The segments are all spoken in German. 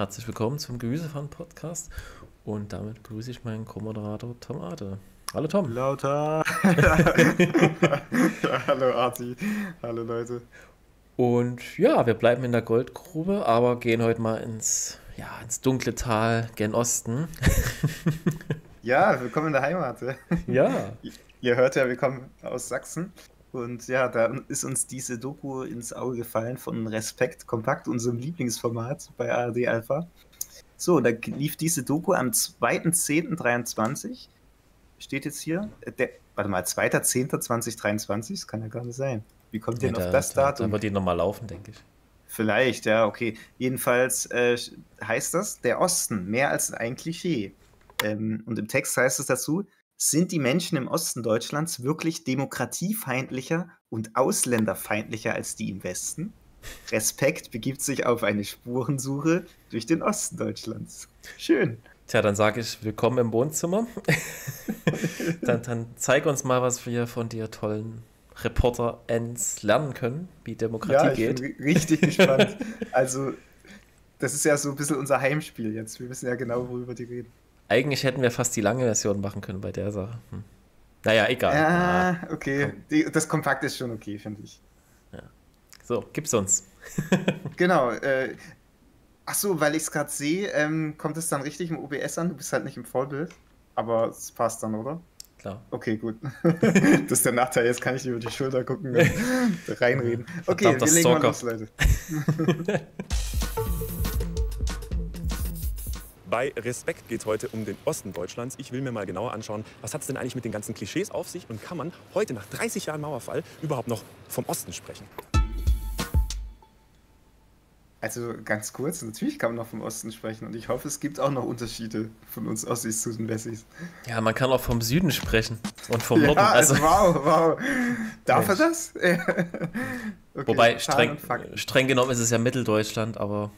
Herzlich willkommen zum Gemüsefan-Podcast und damit grüße ich meinen Co-Moderator Tom Ade. Hallo Tom. Lauter. Hallo Arti. Hallo Leute. Und ja, wir bleiben in der Goldgrube, aber gehen heute mal ins, ja, ins dunkle Tal gen Osten. ja, willkommen in der Heimat. Ja. Ihr hört ja, wir kommen aus Sachsen. Und ja, da ist uns diese Doku ins Auge gefallen von Respekt Kompakt, unserem Lieblingsformat bei ARD Alpha. So, da lief diese Doku am 2.10.23. Steht jetzt hier. Der, warte mal, 2.10.2023? Das kann ja gar nicht sein. Wie kommt denn ja, auf das Datum? Dann wird die nochmal laufen, denke ich. Vielleicht, ja, okay. Jedenfalls äh, heißt das, der Osten, mehr als ein Klischee. Ähm, und im Text heißt es dazu, sind die Menschen im Osten Deutschlands wirklich demokratiefeindlicher und ausländerfeindlicher als die im Westen? Respekt begibt sich auf eine Spurensuche durch den Osten Deutschlands. Schön. Tja, dann sage ich willkommen im Wohnzimmer. dann, dann zeig uns mal, was wir von dir tollen Reporter-Ends lernen können, wie Demokratie ja, ich geht. Bin richtig gespannt. Also, das ist ja so ein bisschen unser Heimspiel jetzt. Wir wissen ja genau, worüber die reden. Eigentlich hätten wir fast die lange Version machen können bei der Sache. Hm. Naja, egal. Ja, ah, okay. Die, das Kompakt ist schon okay, finde ich. Ja. So, gib's uns. genau. Äh, ach so, weil ich es gerade sehe, ähm, kommt es dann richtig im OBS an? Du bist halt nicht im Vollbild. Aber es passt dann, oder? Klar. Okay, gut. das ist der Nachteil. Jetzt kann ich über die Schulter gucken und reinreden. Okay, wir legen mal los, Leute. Bei Respekt geht es heute um den Osten Deutschlands. Ich will mir mal genauer anschauen, was hat es denn eigentlich mit den ganzen Klischees auf sich und kann man heute nach 30 Jahren Mauerfall überhaupt noch vom Osten sprechen? Also ganz kurz, natürlich kann man noch vom Osten sprechen und ich hoffe, es gibt auch noch Unterschiede von uns Ossis zu den Wessis. Ja, man kann auch vom Süden sprechen und vom Norden. Ja, also, wow, wow. Darf Mensch. er das? okay, Wobei, streng, streng genommen ist es ja Mitteldeutschland, aber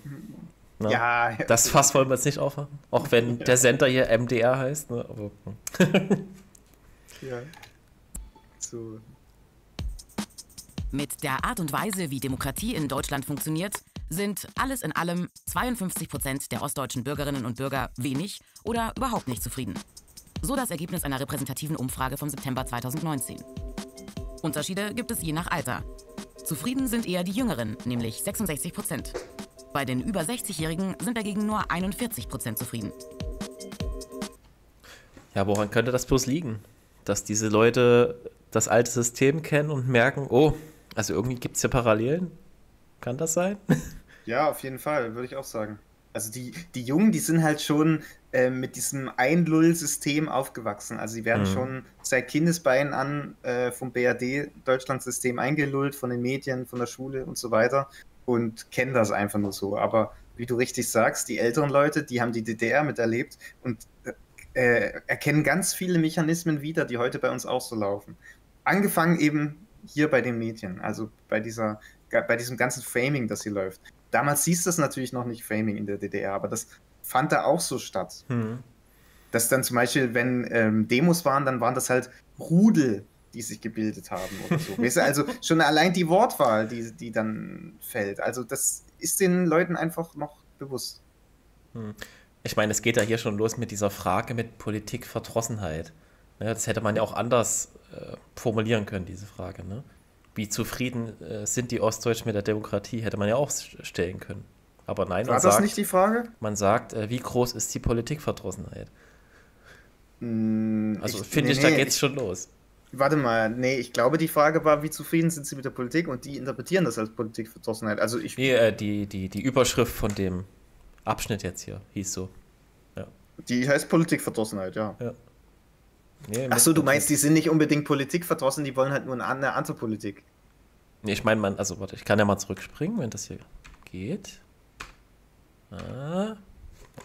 Ne? Ja. Das Fass wollen wir jetzt nicht aufmachen. Auch wenn ja. der Sender hier MDR heißt. Ne? Aber, hm. ja. So. Mit der Art und Weise, wie Demokratie in Deutschland funktioniert, sind alles in allem 52 Prozent der ostdeutschen Bürgerinnen und Bürger wenig oder überhaupt nicht zufrieden. So das Ergebnis einer repräsentativen Umfrage vom September 2019. Unterschiede gibt es je nach Alter. Zufrieden sind eher die Jüngeren, nämlich 66 Prozent. Bei den über 60-Jährigen sind dagegen nur 41 Prozent zufrieden. Ja, woran könnte das bloß liegen? Dass diese Leute das alte System kennen und merken, oh, also irgendwie gibt es ja Parallelen. Kann das sein? Ja, auf jeden Fall, würde ich auch sagen. Also die, die Jungen, die sind halt schon äh, mit diesem Einlull-System aufgewachsen. Also sie werden mhm. schon seit Kindesbeinen an äh, vom BRD-Deutschland-System eingelullt, von den Medien, von der Schule und so weiter und kennen das einfach nur so. Aber wie du richtig sagst, die älteren Leute, die haben die DDR miterlebt und äh, erkennen ganz viele Mechanismen wieder, die heute bei uns auch so laufen. Angefangen eben hier bei den Medien, also bei dieser, bei diesem ganzen Framing, das hier läuft. Damals hieß das natürlich noch nicht Framing in der DDR, aber das fand da auch so statt. Hm. Dass dann zum Beispiel, wenn ähm, Demos waren, dann waren das halt Rudel, die sich gebildet haben oder so. weißt du, also schon allein die Wortwahl, die, die dann fällt. Also das ist den Leuten einfach noch bewusst. Hm. Ich meine, es geht ja hier schon los mit dieser Frage mit Politikverdrossenheit. Ne, das hätte man ja auch anders äh, formulieren können, diese Frage. Ne? Wie zufrieden äh, sind die Ostdeutschen mit der Demokratie, hätte man ja auch stellen können. Aber nein, War das sagt, nicht die Frage? Man sagt, äh, wie groß ist die Politikverdrossenheit? Mm, also finde nee, ich, da nee, geht's ich, schon los. Warte mal, nee, ich glaube, die Frage war, wie zufrieden sind sie mit der Politik und die interpretieren das als Politikverdrossenheit. Also ich. Nee, äh, die, die, die Überschrift von dem Abschnitt jetzt hier hieß so. Ja. Die heißt Politikverdrossenheit, ja. ja. Nee, Achso, du meinst, die sind nicht unbedingt politikverdrossen, die wollen halt nur eine, andere Politik. Nee, ich meine, man, also warte, ich kann ja mal zurückspringen, wenn das hier geht. Ah,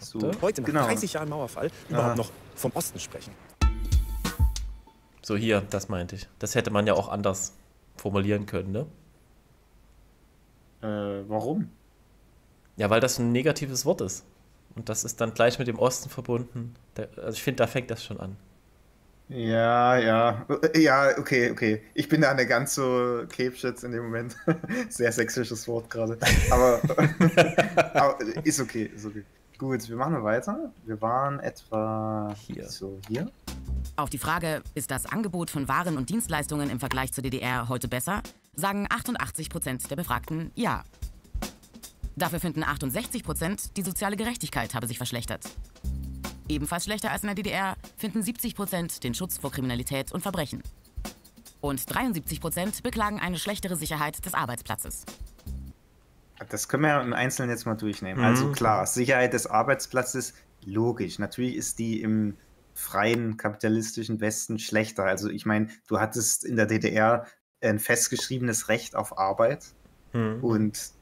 so, heute nach genau. 30 Jahren Mauerfall überhaupt ah. noch vom Osten sprechen. So hier, das meinte ich. Das hätte man ja auch anders formulieren können, ne? Äh, warum? Ja, weil das ein negatives Wort ist. Und das ist dann gleich mit dem Osten verbunden. also ich finde, da fängt das schon an. Ja, ja. Ja, okay, okay. Ich bin da nicht ganz so Cape-Shit in dem Moment. Sehr sächsisches Wort gerade. Aber, aber, ist okay, ist okay. Gut, wir machen weiter. Wir waren etwa Hier. so hier. Auf die Frage, ist das Angebot von Waren und Dienstleistungen im Vergleich zur DDR heute besser, sagen 88 Prozent der Befragten ja. Dafür finden 68 Prozent, die soziale Gerechtigkeit habe sich verschlechtert. Ebenfalls schlechter als in der DDR finden 70 Prozent den Schutz vor Kriminalität und Verbrechen. Und 73 Prozent beklagen eine schlechtere Sicherheit des Arbeitsplatzes. Das können wir ja im Einzelnen jetzt mal durchnehmen. Also klar, Sicherheit des Arbeitsplatzes, logisch. Natürlich ist die im freien kapitalistischen Westen schlechter. Also ich meine, du hattest in der DDR ein festgeschriebenes Recht auf Arbeit Hm. und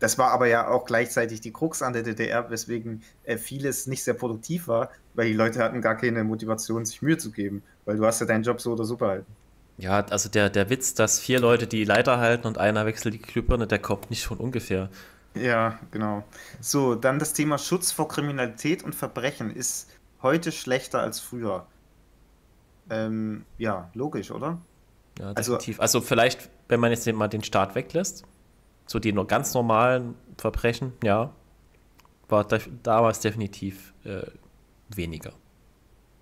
das war aber ja auch gleichzeitig die Krux an der DDR, weswegen äh, vieles nicht sehr produktiv war, weil die Leute hatten gar keine Motivation, sich Mühe zu geben, weil du hast ja deinen Job so oder so behalten. Ja, also der, der Witz, dass vier Leute die Leiter halten und einer wechselt die Glühbirne, der kommt nicht von ungefähr. Ja, genau. So, dann das Thema Schutz vor Kriminalität und Verbrechen ist heute schlechter als früher. Ähm, ja, logisch, oder? Ja, Also- definitiv. Also, vielleicht, wenn man jetzt den- mal den Staat weglässt, so die nur ganz normalen Verbrechen, ja, war damals definitiv äh, weniger.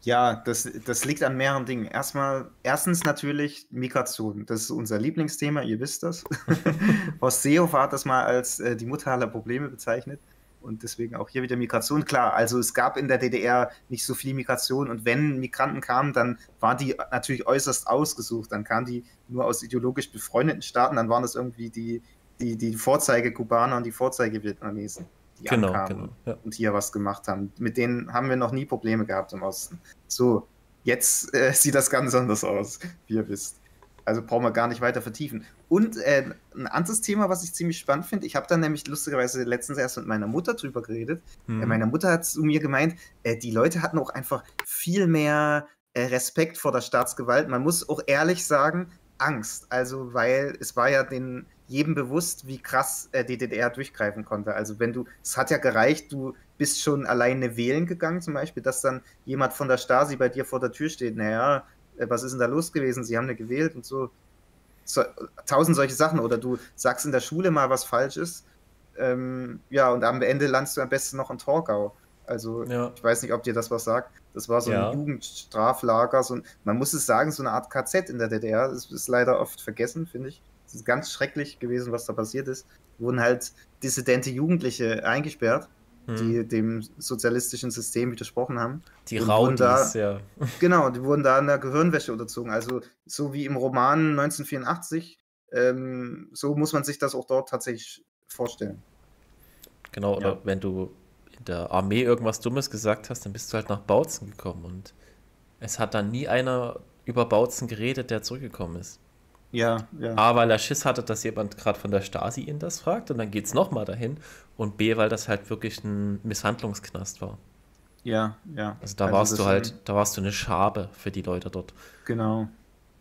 Ja, das, das liegt an mehreren Dingen. Erstmal, erstens natürlich Migration. Das ist unser Lieblingsthema, ihr wisst das. Horst Seehofer hat das mal als äh, die Mutter aller Probleme bezeichnet. Und deswegen auch hier wieder Migration. Klar, also es gab in der DDR nicht so viel Migration und wenn Migranten kamen, dann waren die natürlich äußerst ausgesucht. Dann kamen die nur aus ideologisch befreundeten Staaten, dann waren das irgendwie die, die, die Vorzeige-Kubaner und die Vorzeige-Vietnamesen, die Genau, ankamen genau. Ja. und hier was gemacht haben. Mit denen haben wir noch nie Probleme gehabt im Osten. So, jetzt äh, sieht das ganz anders aus, wie ihr wisst. Also brauchen wir gar nicht weiter vertiefen. Und äh, ein anderes Thema, was ich ziemlich spannend finde, ich habe da nämlich lustigerweise letztens erst mit meiner Mutter drüber geredet. Hm. Äh, meine Mutter hat zu mir gemeint, äh, die Leute hatten auch einfach viel mehr äh, Respekt vor der Staatsgewalt. Man muss auch ehrlich sagen, Angst. Also, weil es war ja den jedem bewusst, wie krass äh, die DDR durchgreifen konnte. Also, wenn du, es hat ja gereicht, du bist schon alleine wählen gegangen, zum Beispiel, dass dann jemand von der Stasi bei dir vor der Tür steht. Naja, was ist denn da los gewesen? Sie haben ja gewählt und so. so. Tausend solche Sachen. Oder du sagst in der Schule mal, was falsch ist. Ähm, ja, und am Ende landest du am besten noch in Torgau. Also, Ja. ich weiß nicht, ob dir das was sagt. Das war so Ja. ein Jugendstraflager. So ein, man muss es sagen, so eine Art KZ in der DDR. Das ist leider oft vergessen, finde ich. Es ist ganz schrecklich gewesen, was da passiert ist. Wurden halt dissidente Jugendliche eingesperrt, Hm. die dem sozialistischen System widersprochen haben. Die da- Raudis, ja. Genau, die wurden da einer Gehirnwäsche unterzogen. Also so wie im Roman 1984, ähm, so muss man sich das auch dort tatsächlich vorstellen. Genau, oder Ja. wenn du in der Armee irgendwas Dummes gesagt hast, dann bist du halt nach Bautzen gekommen und es hat dann nie einer über Bautzen geredet, der zurückgekommen ist. Ja, ja. A, weil er Schiss hatte, dass jemand gerade von der Stasi ihn das fragt und dann geht es nochmal dahin. Und B, weil das halt wirklich ein Misshandlungsknast war. Ja, ja. Also da Also warst du halt, da warst du eine Schabe für die Leute dort. Genau.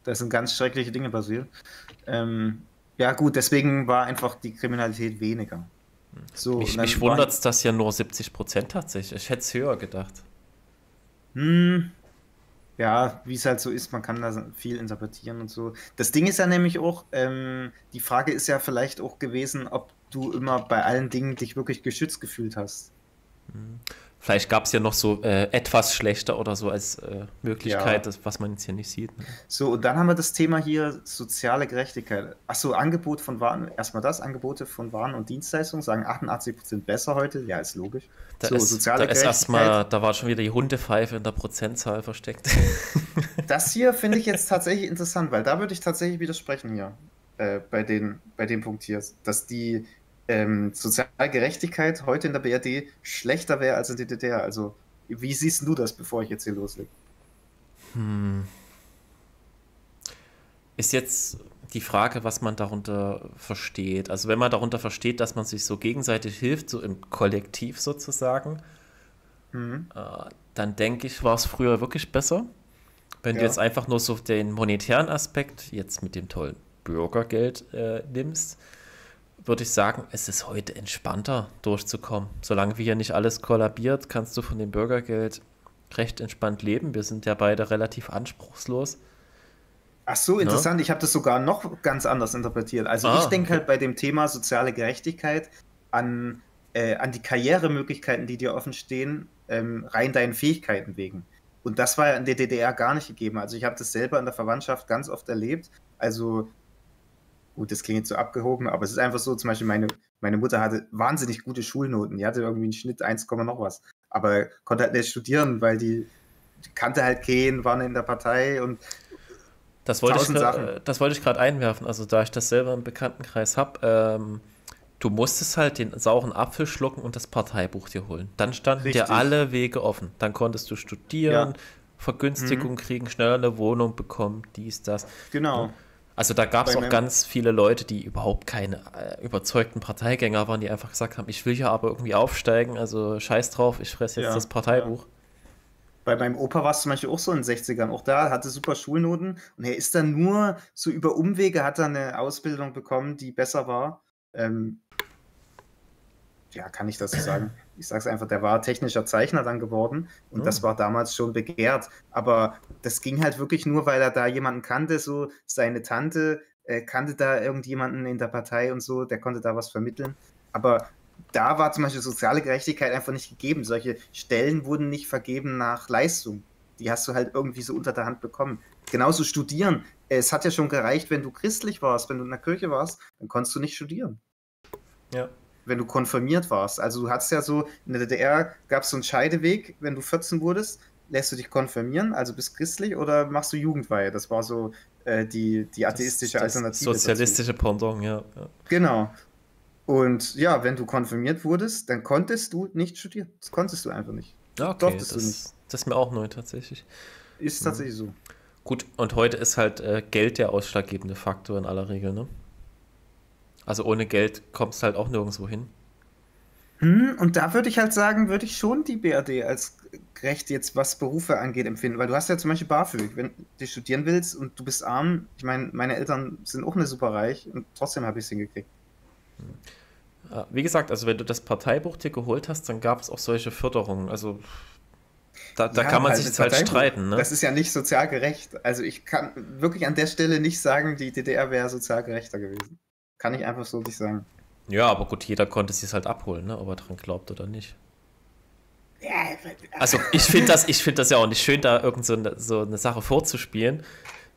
Da sind ganz schreckliche Dinge passiert. Ähm, ja, gut, deswegen war einfach die Kriminalität weniger. So, Mich, mich wundert es, dass ja nur 70 Prozent tatsächlich. Ich hätte es höher gedacht. Hm, ja, wie es halt so ist, man kann da viel interpretieren und so. Das Ding ist ja nämlich auch, ähm, die Frage ist ja vielleicht auch gewesen, ob du immer bei allen Dingen dich wirklich geschützt gefühlt hast. Vielleicht gab es ja noch so äh, etwas schlechter oder so als äh, Möglichkeit, Ja. das, was man jetzt hier nicht sieht. Ne? So, und dann haben wir das Thema hier soziale Gerechtigkeit. Achso, Angebot von Waren, erstmal das, Angebote von Waren und Dienstleistungen sagen 88% besser heute. Ja, ist logisch. Da so, ist, soziale da ist Gerechtigkeit. erstmal, da war schon wieder die Hundepfeife in der Prozentzahl versteckt. Das hier finde ich jetzt tatsächlich interessant, weil da würde ich tatsächlich widersprechen hier, äh, bei, den, bei dem Punkt hier, dass die ähm, soziale Gerechtigkeit heute in der BRD schlechter wäre als in der DDR. Also, wie siehst du das, bevor ich jetzt hier loslege? Hm. Ist jetzt die Frage, was man darunter versteht. Also wenn man darunter versteht, dass man sich so gegenseitig hilft, so im Kollektiv sozusagen, Mhm. äh, dann denke ich, war es früher wirklich besser. Wenn du Ja. jetzt einfach nur so den monetären Aspekt jetzt mit dem tollen Bürgergeld äh, nimmst, würde ich sagen, es ist heute entspannter durchzukommen. Solange wie hier nicht alles kollabiert, kannst du von dem Bürgergeld recht entspannt leben. Wir sind ja beide relativ anspruchslos. Ach so, interessant. Ne? Ich habe das sogar noch ganz anders interpretiert. Also ah, ich denke halt bei dem Thema soziale Gerechtigkeit an, äh, an die Karrieremöglichkeiten, die dir offen stehen, ähm, rein deinen Fähigkeiten wegen. Und das war ja in der DDR gar nicht gegeben. Also ich habe das selber in der Verwandtschaft ganz oft erlebt. Also gut, das klingt jetzt so abgehoben, aber es ist einfach so, zum Beispiel meine, meine Mutter hatte wahnsinnig gute Schulnoten. Die hatte irgendwie einen Schnitt 1, noch was. Aber konnte halt nicht studieren, weil die, kannte halt keinen, waren in der Partei und das wollte, ich, äh, das wollte ich gerade einwerfen. Also da ich das selber im Bekanntenkreis habe, ähm, du musstest halt den sauren Apfel schlucken und das Parteibuch dir holen. Dann standen Richtig. dir alle Wege offen. Dann konntest du studieren, ja. Vergünstigung mhm. kriegen, schneller eine Wohnung bekommen, dies, das. Genau. Also da gab es auch ganz viele Leute, die überhaupt keine äh, überzeugten Parteigänger waren, die einfach gesagt haben, ich will hier aber irgendwie aufsteigen, also scheiß drauf, ich fresse jetzt ja, das Parteibuch. Ja. Bei meinem Opa war es zum Beispiel auch so in den 60ern. Auch da hatte super Schulnoten und er ist dann nur so über Umwege hat er eine Ausbildung bekommen, die besser war. Ähm, ja, kann ich das so sagen? Ich sage es einfach, der war technischer Zeichner dann geworden und oh. das war damals schon begehrt. Aber das ging halt wirklich nur, weil er da jemanden kannte, so seine Tante äh, kannte da irgendjemanden in der Partei und so, der konnte da was vermitteln. Aber da war zum Beispiel soziale Gerechtigkeit einfach nicht gegeben. Solche Stellen wurden nicht vergeben nach Leistung. Die hast du halt irgendwie so unter der Hand bekommen. Genauso studieren. Es hat ja schon gereicht, wenn du christlich warst, wenn du in der Kirche warst, dann konntest du nicht studieren. Ja wenn du konfirmiert warst. Also du hattest ja so, in der DDR gab es so einen Scheideweg, wenn du 14 wurdest, lässt du dich konfirmieren, also bist christlich oder machst du Jugendweihe? Das war so äh, die, die atheistische das, das Alternative. Sozialistische dazu. Pendant, ja, ja. Genau. Und ja, wenn du konfirmiert wurdest, dann konntest du nicht studieren. Das konntest du einfach nicht. Ja, okay, das, das, ist mir auch neu tatsächlich. Ist tatsächlich so. Gut, und heute ist halt äh, Geld der ausschlaggebende Faktor in aller Regel, ne? Also ohne Geld kommst du halt auch nirgendwo hin. Hm, und da würde ich halt sagen, würde ich schon die BRD als gerecht jetzt, was Berufe angeht, empfinden. Weil du hast ja zum Beispiel BAföG, wenn du studieren willst und du bist arm. Ich meine, meine Eltern sind auch nicht super reich und trotzdem habe ich es hingekriegt. Wie gesagt, also wenn du das Parteibuch dir geholt hast, dann gab es auch solche Förderungen. Also da, da ja, kann man also sich jetzt halt streiten. Ne? Das ist ja nicht sozial gerecht. Also ich kann wirklich an der Stelle nicht sagen, die DDR wäre sozial gerechter gewesen. Kann ich einfach so nicht sagen. Ja, aber gut, jeder konnte es sich halt abholen, ne? ob er dran glaubt oder nicht. Also ich finde das, find das ja auch nicht schön, da irgend so eine, so eine Sache vorzuspielen.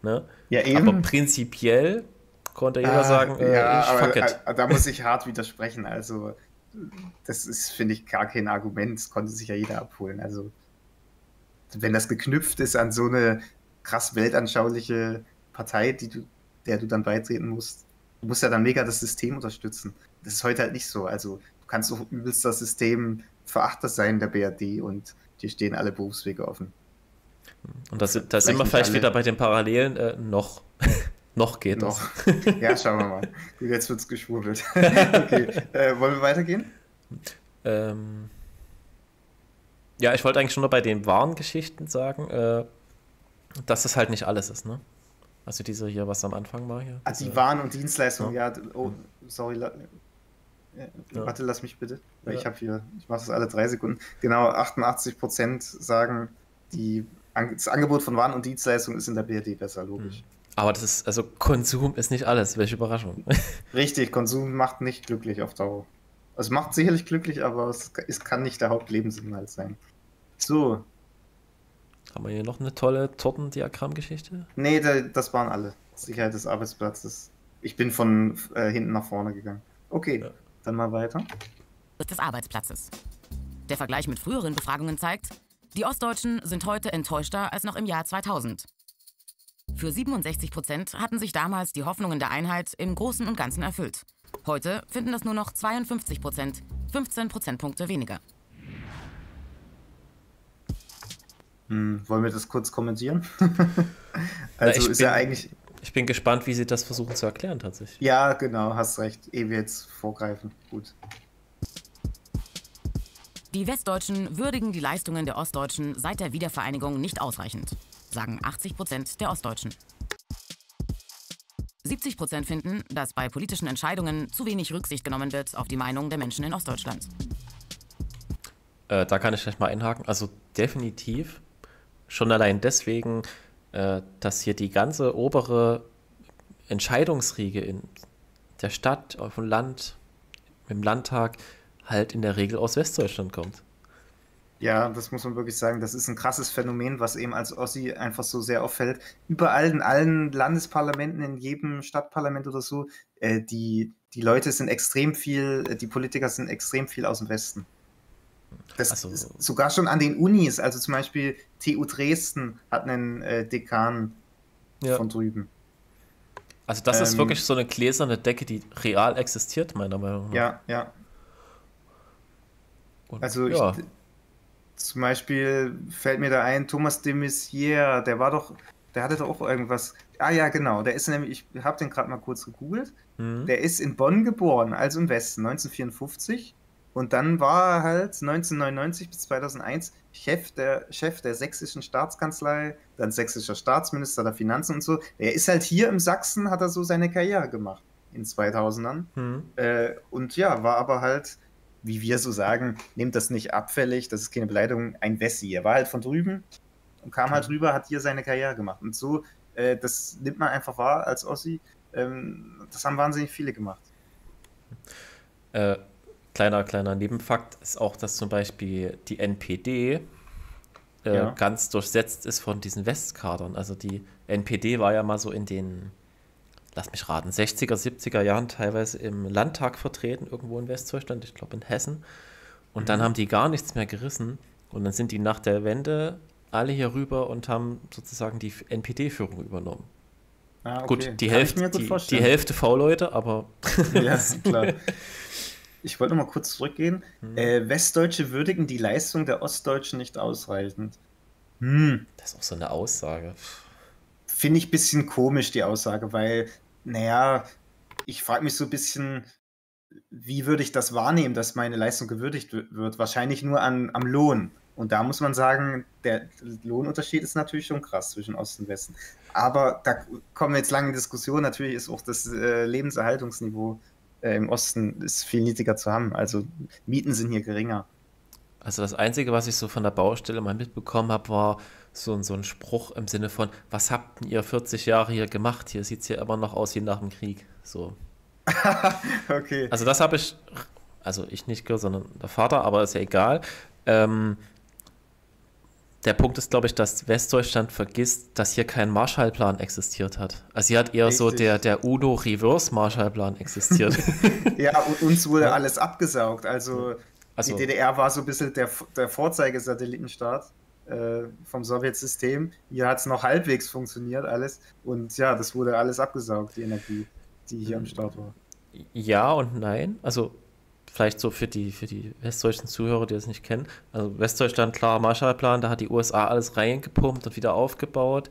Ne? Ja, eben. Aber prinzipiell konnte jeder ah, sagen, äh, ja, ich fuck aber, it. Da muss ich hart widersprechen. Also das ist, finde ich, gar kein Argument. Das konnte sich ja jeder abholen. Also wenn das geknüpft ist an so eine krass weltanschauliche Partei, die du, der du dann beitreten musst, du musst ja dann mega das System unterstützen. Das ist heute halt nicht so. Also du kannst auch übelst das System Verachter sein der BRD und dir stehen alle Berufswege offen. Und da sind, sind wir vielleicht alle. wieder bei den Parallelen. Äh, noch. noch geht noch. das. ja, schauen wir mal. Gut, jetzt wird es geschwurbelt. okay. Äh, wollen wir weitergehen? Ähm, ja, ich wollte eigentlich schon nur bei den Warengeschichten sagen, äh, dass das halt nicht alles ist, ne? Also diese hier, was am Anfang war hier. Ah, die Waren und Dienstleistungen, ja. ja. Oh, sorry. La ja. Warte, lass mich bitte. Ja. Ich habe hier, ich mache das alle drei Sekunden. Genau, 88 Prozent sagen, die, das Angebot von Waren und Dienstleistungen ist in der BRD besser, logisch. Hm. Aber das ist, also Konsum ist nicht alles, welche Überraschung. Richtig, Konsum macht nicht glücklich auf Dauer. Also macht sicherlich glücklich, aber es, es kann nicht der Hauptlebensinhalt sein. So, haben wir hier noch eine tolle Tortendiagrammgeschichte? Nee, das waren alle. Sicherheit des Arbeitsplatzes. Ich bin von äh, hinten nach vorne gegangen. Okay, ja. dann mal weiter. Des Arbeitsplatzes. Der Vergleich mit früheren Befragungen zeigt, die Ostdeutschen sind heute enttäuschter als noch im Jahr 2000. Für 67 Prozent hatten sich damals die Hoffnungen der Einheit im Großen und Ganzen erfüllt. Heute finden das nur noch 52 Prozent, 15 Prozentpunkte weniger. Hm, wollen wir das kurz kommentieren? also Na, ist bin, ja eigentlich. Ich bin gespannt, wie sie das versuchen zu erklären tatsächlich. Ja, genau, hast recht. Ehe wir jetzt vorgreifen. Gut. Die Westdeutschen würdigen die Leistungen der Ostdeutschen seit der Wiedervereinigung nicht ausreichend, sagen 80 Prozent der Ostdeutschen. 70 Prozent finden, dass bei politischen Entscheidungen zu wenig Rücksicht genommen wird auf die Meinung der Menschen in Ostdeutschland. Äh, da kann ich vielleicht mal einhaken. Also definitiv Schon allein deswegen, äh, dass hier die ganze obere Entscheidungsriege in der Stadt, auf dem Land, im Landtag halt in der Regel aus Westdeutschland kommt. Ja, das muss man wirklich sagen. Das ist ein krasses Phänomen, was eben als Ossi einfach so sehr auffällt. Überall in allen Landesparlamenten, in jedem Stadtparlament oder so, äh, die, die Leute sind extrem viel, äh, die Politiker sind extrem viel aus dem Westen. Das also, ist sogar schon an den Unis, also zum Beispiel TU Dresden hat einen äh, Dekan ja. von drüben. Also das ähm, ist wirklich so eine gläserne Decke, die real existiert, meiner Meinung nach. Ja, ja. Und, also ja. ich, zum Beispiel fällt mir da ein, Thomas de Maizière, der war doch, der hatte doch auch irgendwas. Ah ja, genau, der ist nämlich, ich habe den gerade mal kurz gegoogelt. Mhm. Der ist in Bonn geboren, also im Westen, 1954. Und dann war er halt 1999 bis 2001 Chef der, Chef der sächsischen Staatskanzlei, dann sächsischer Staatsminister der Finanzen und so. Er ist halt hier im Sachsen, hat er so seine Karriere gemacht in 2000ern. Mhm. Äh, und ja, war aber halt wie wir so sagen, nehmt das nicht abfällig, das ist keine Beleidigung, ein Wessi. Er war halt von drüben und kam halt rüber, hat hier seine Karriere gemacht. Und so, äh, das nimmt man einfach wahr als Ossi. Ähm, das haben wahnsinnig viele gemacht. Äh, kleiner, kleiner Nebenfakt ist auch, dass zum Beispiel die NPD äh, ja. ganz durchsetzt ist von diesen Westkadern. Also die NPD war ja mal so in den lass mich raten, 60er, 70er Jahren teilweise im Landtag vertreten, irgendwo in Westdeutschland, ich glaube in Hessen. Und mhm. dann haben die gar nichts mehr gerissen. Und dann sind die nach der Wende alle hier rüber und haben sozusagen die NPD-Führung übernommen. Ah, okay. Gut, die Hälfte, gut die, die, Hälfte V-Leute, aber. ja, klar. Ich wollte noch mal kurz zurückgehen. Hm. Äh, Westdeutsche würdigen die Leistung der Ostdeutschen nicht ausreichend. Hm. Das ist auch so eine Aussage. Finde ich ein bisschen komisch, die Aussage, weil naja, ich frage mich so ein bisschen, wie würde ich das wahrnehmen, dass meine Leistung gewürdigt wird? Wahrscheinlich nur an, am Lohn. Und da muss man sagen, der Lohnunterschied ist natürlich schon krass zwischen Ost und Westen. Aber da kommen wir jetzt lange in Diskussion. Natürlich ist auch das äh, Lebenserhaltungsniveau äh, im Osten ist viel niedriger zu haben. Also Mieten sind hier geringer. Also das Einzige, was ich so von der Baustelle mal mitbekommen habe, war, so, so ein Spruch im Sinne von, was habt ihr 40 Jahre hier gemacht? Hier sieht es ja immer noch aus wie nach dem Krieg. So. okay. Also das habe ich, also ich nicht gehört, sondern der Vater, aber ist ja egal. Ähm, der Punkt ist, glaube ich, dass Westdeutschland vergisst, dass hier kein Marshallplan existiert hat. Also hier hat eher Richtig. so der, der UNO-Reverse-Marshallplan existiert. ja, und uns wurde alles abgesaugt. Also, also, die DDR war so ein bisschen der, der Vorzeigesatellitenstaat äh, vom Sowjetsystem. Hier hat es noch halbwegs funktioniert alles. Und ja, das wurde alles abgesaugt, die Energie, die hier am Start war. Ja und nein. Also vielleicht so für die, für die westdeutschen Zuhörer, die das nicht kennen. Also Westdeutschland, klar, Marshallplan, da hat die USA alles reingepumpt und wieder aufgebaut.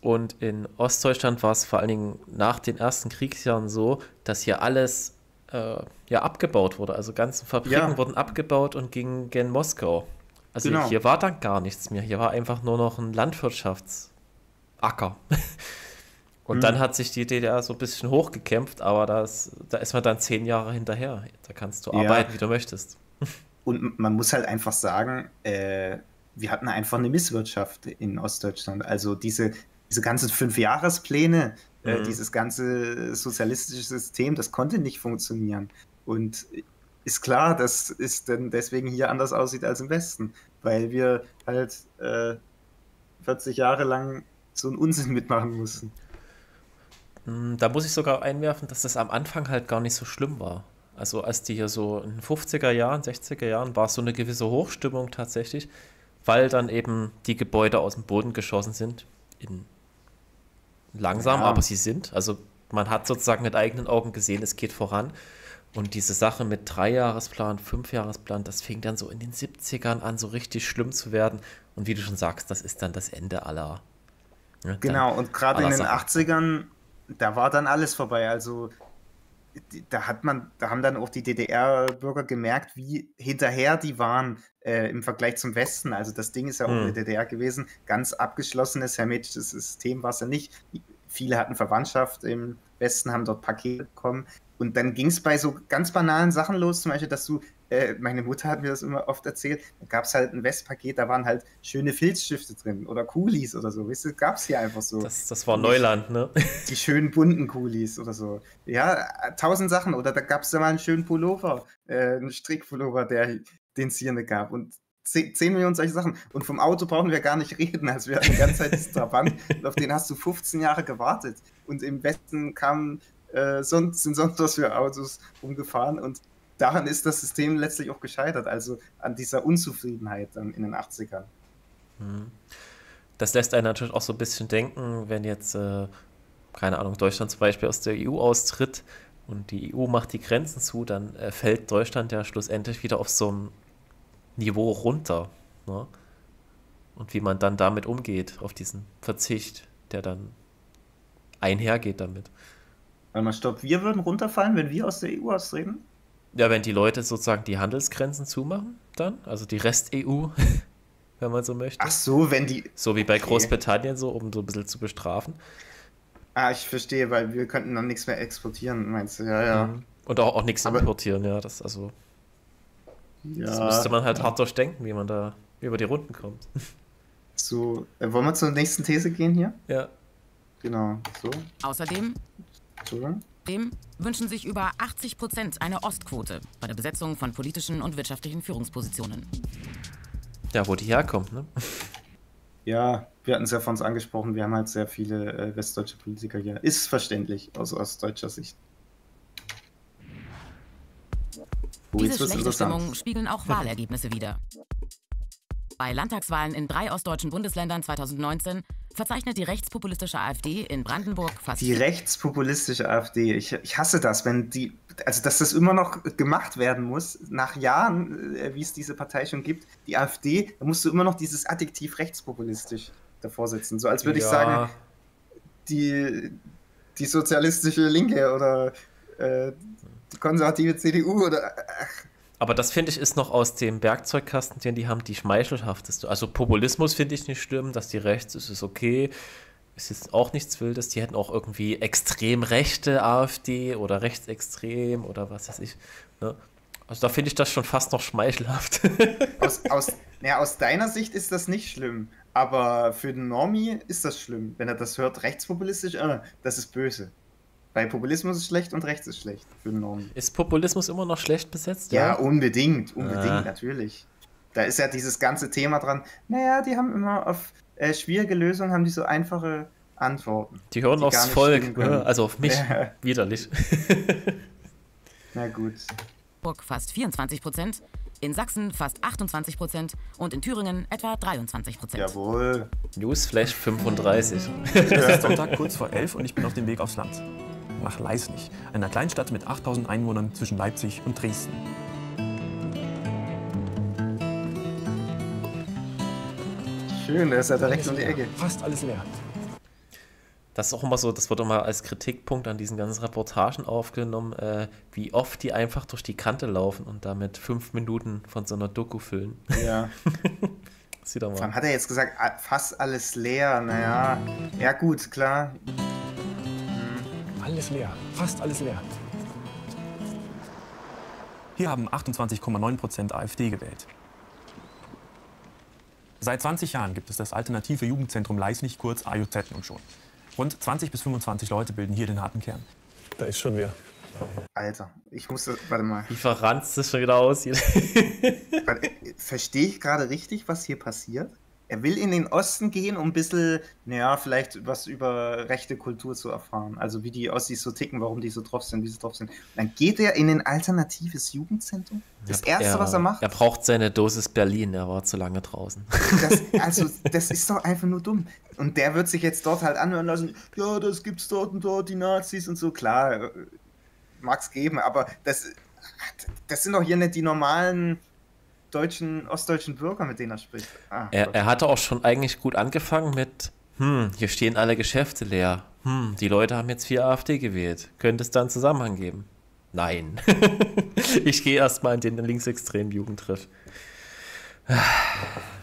Und in Ostdeutschland war es vor allen Dingen nach den ersten Kriegsjahren so, dass hier alles äh, ja abgebaut wurde. Also ganze Fabriken ja. wurden abgebaut und gingen gen Moskau. Also genau. hier war dann gar nichts mehr. Hier war einfach nur noch ein Landwirtschaftsacker. Und hm. dann hat sich die DDR so ein bisschen hochgekämpft, aber das, da ist man dann zehn Jahre hinterher. Da kannst du ja. arbeiten, wie du möchtest. Und man muss halt einfach sagen, äh, wir hatten einfach eine Misswirtschaft in Ostdeutschland. Also diese, diese ganzen Fünfjahrespläne, äh, mhm. äh, dieses ganze sozialistische System, das konnte nicht funktionieren. Und ist klar, dass es dann deswegen hier anders aussieht als im Westen, weil wir halt äh, 40 Jahre lang so einen Unsinn mitmachen mussten. Hm, da muss ich sogar einwerfen, dass das am Anfang halt gar nicht so schlimm war. Also als die hier so in den 50er Jahren, 60er Jahren war so eine gewisse Hochstimmung tatsächlich, weil dann eben die Gebäude aus dem Boden geschossen sind. In langsam, ja. aber sie sind. Also man hat sozusagen mit eigenen Augen gesehen, es geht voran. Und diese Sache mit Dreijahresplan, Fünfjahresplan, das fing dann so in den 70ern an, so richtig schlimm zu werden. Und wie du schon sagst, das ist dann das Ende aller. Ne, genau, und gerade in den Sachen. 80ern, da war dann alles vorbei. Also da hat man, da haben dann auch die DDR-Bürger gemerkt, wie hinterher die waren äh, im Vergleich zum Westen. Also das Ding ist ja auch hm. in der DDR gewesen, ganz abgeschlossenes hermetisches System war es ja nicht. Viele hatten Verwandtschaft im Westen, haben dort Pakete bekommen. Und dann ging es bei so ganz banalen Sachen los, zum Beispiel, dass du äh, meine Mutter hat mir das immer oft erzählt, da gab es halt ein Westpaket, da waren halt schöne Filzstifte drin oder Kulis oder so, weißt du, gab es hier einfach so. Das, das war Neuland, ne? Die schönen bunten Kulis oder so. Ja, tausend Sachen. Oder da gab es ja mal einen schönen Pullover, äh, einen Strickpullover, der den es hier nicht gab. Und 10, 10 Millionen solche Sachen. Und vom Auto brauchen wir gar nicht reden. Also wir hatten die ganze Zeit diesen Trabant, auf den hast du 15 Jahre gewartet. Und im Westen kamen äh, sonst, sind sonst was für Autos umgefahren. Und daran ist das System letztlich auch gescheitert. Also an dieser Unzufriedenheit dann in den 80ern. Mhm. Das lässt einen natürlich auch so ein bisschen denken, wenn jetzt, äh, keine Ahnung, Deutschland zum Beispiel aus der EU austritt und die EU macht die Grenzen zu, dann äh, fällt Deutschland ja schlussendlich wieder auf so ein Niveau runter. Ne? Und wie man dann damit umgeht, auf diesen Verzicht, der dann einhergeht damit. Warte mal, stopp, wir würden runterfallen, wenn wir aus der EU austreten? Ja, wenn die Leute sozusagen die Handelsgrenzen zumachen, dann, also die Rest-EU, wenn man so möchte. Ach so, wenn die. So wie bei okay. Großbritannien, so, um so ein bisschen zu bestrafen. Ah, ich verstehe, weil wir könnten dann nichts mehr exportieren, meinst du, ja, ja. Mhm. Und auch, auch nichts Aber importieren, ja, das also. Ja. Das müsste man halt hart durchdenken, wie man da über die Runden kommt. So, äh, wollen wir zur nächsten These gehen hier? Ja. Genau, so. Außerdem dem wünschen sich über 80 Prozent eine Ostquote bei der Besetzung von politischen und wirtschaftlichen Führungspositionen. Ja, wo die herkommt, ne? Ja, wir hatten es ja von uns angesprochen, wir haben halt sehr viele äh, westdeutsche Politiker hier. Ist verständlich aus, aus deutscher Sicht. Diese schlechte Stimmung spiegeln auch Wahlergebnisse wider. Bei Landtagswahlen in drei ostdeutschen Bundesländern 2019 verzeichnet die rechtspopulistische AfD in Brandenburg fast. Die rechtspopulistische AfD, ich, ich hasse das, wenn die, also dass das immer noch gemacht werden muss, nach Jahren, äh, wie es diese Partei schon gibt, die AfD, da musst du immer noch dieses Adjektiv rechtspopulistisch davor setzen. So als würde ja. ich sagen, die, die sozialistische Linke oder äh, die konservative CDU oder. Ach, aber das finde ich ist noch aus dem Werkzeugkasten, den die haben, die schmeichelhafteste. Also Populismus finde ich nicht schlimm, dass die rechts ist, ist okay. Ist jetzt auch nichts Wildes. Die hätten auch irgendwie extrem rechte AfD oder rechtsextrem oder was weiß ich. Ne? Also da finde ich das schon fast noch schmeichelhaft. Aus, aus, ja, aus deiner Sicht ist das nicht schlimm. Aber für den Normie ist das schlimm. Wenn er das hört, rechtspopulistisch, äh, das ist böse. Weil Populismus ist schlecht und rechts ist schlecht für den Norden. Ist Populismus immer noch schlecht besetzt? Ja, ja unbedingt, unbedingt, ah. natürlich. Da ist ja dieses ganze Thema dran. Naja, die haben immer auf äh, schwierige Lösungen, haben die so einfache Antworten. Die hören die aufs Volk, also auf mich, ja. widerlich. Na gut. Fast 24 Prozent, in Sachsen fast 28 Prozent und in Thüringen etwa 23 Prozent. Jawohl. Newsflash 35. Es ist Sonntag kurz vor 11 und ich bin auf dem Weg aufs Land nach Leisnig, einer Kleinstadt mit 8000 Einwohnern zwischen Leipzig und Dresden. Schön, der ist ja direkt um die Ecke. Fast alles leer. Das ist auch immer so, das wird immer als Kritikpunkt an diesen ganzen Reportagen aufgenommen, äh, wie oft die einfach durch die Kante laufen und damit fünf Minuten von so einer Doku füllen. Ja. Sieh doch mal. Hat er jetzt gesagt, fast alles leer? Naja, ja gut, klar. Alles leer, fast alles leer. Hier haben 28,9% AfD gewählt. Seit 20 Jahren gibt es das alternative Jugendzentrum Leisnig, kurz AJZ nun schon. Rund 20 bis 25 Leute bilden hier den harten Kern. Da ist schon wer. Alter, ich muss das, warte mal. Wie verranzt es schon wieder aussieht. Verstehe ich gerade richtig, was hier passiert? Er will in den Osten gehen, um ein bisschen, naja, vielleicht was über rechte Kultur zu erfahren. Also wie die Ossis so ticken, warum die so drauf sind, wie sie drauf sind. dann geht er in ein alternatives Jugendzentrum. Das ja, Erste, er, was er macht. Er braucht seine Dosis Berlin, er war zu lange draußen. Das, also, das ist doch einfach nur dumm. Und der wird sich jetzt dort halt anhören lassen, ja, das gibt's dort und dort, die Nazis und so. Klar, äh, mag's geben, aber das, das sind doch hier nicht die normalen deutschen, ostdeutschen Bürger, mit denen er spricht. Ah, er, er, hatte auch schon eigentlich gut angefangen mit, hm, hier stehen alle Geschäfte leer. Hm, die Leute haben jetzt vier AfD gewählt. Könnte es da einen Zusammenhang geben? Nein. ich gehe erstmal in den linksextremen Jugendtreff.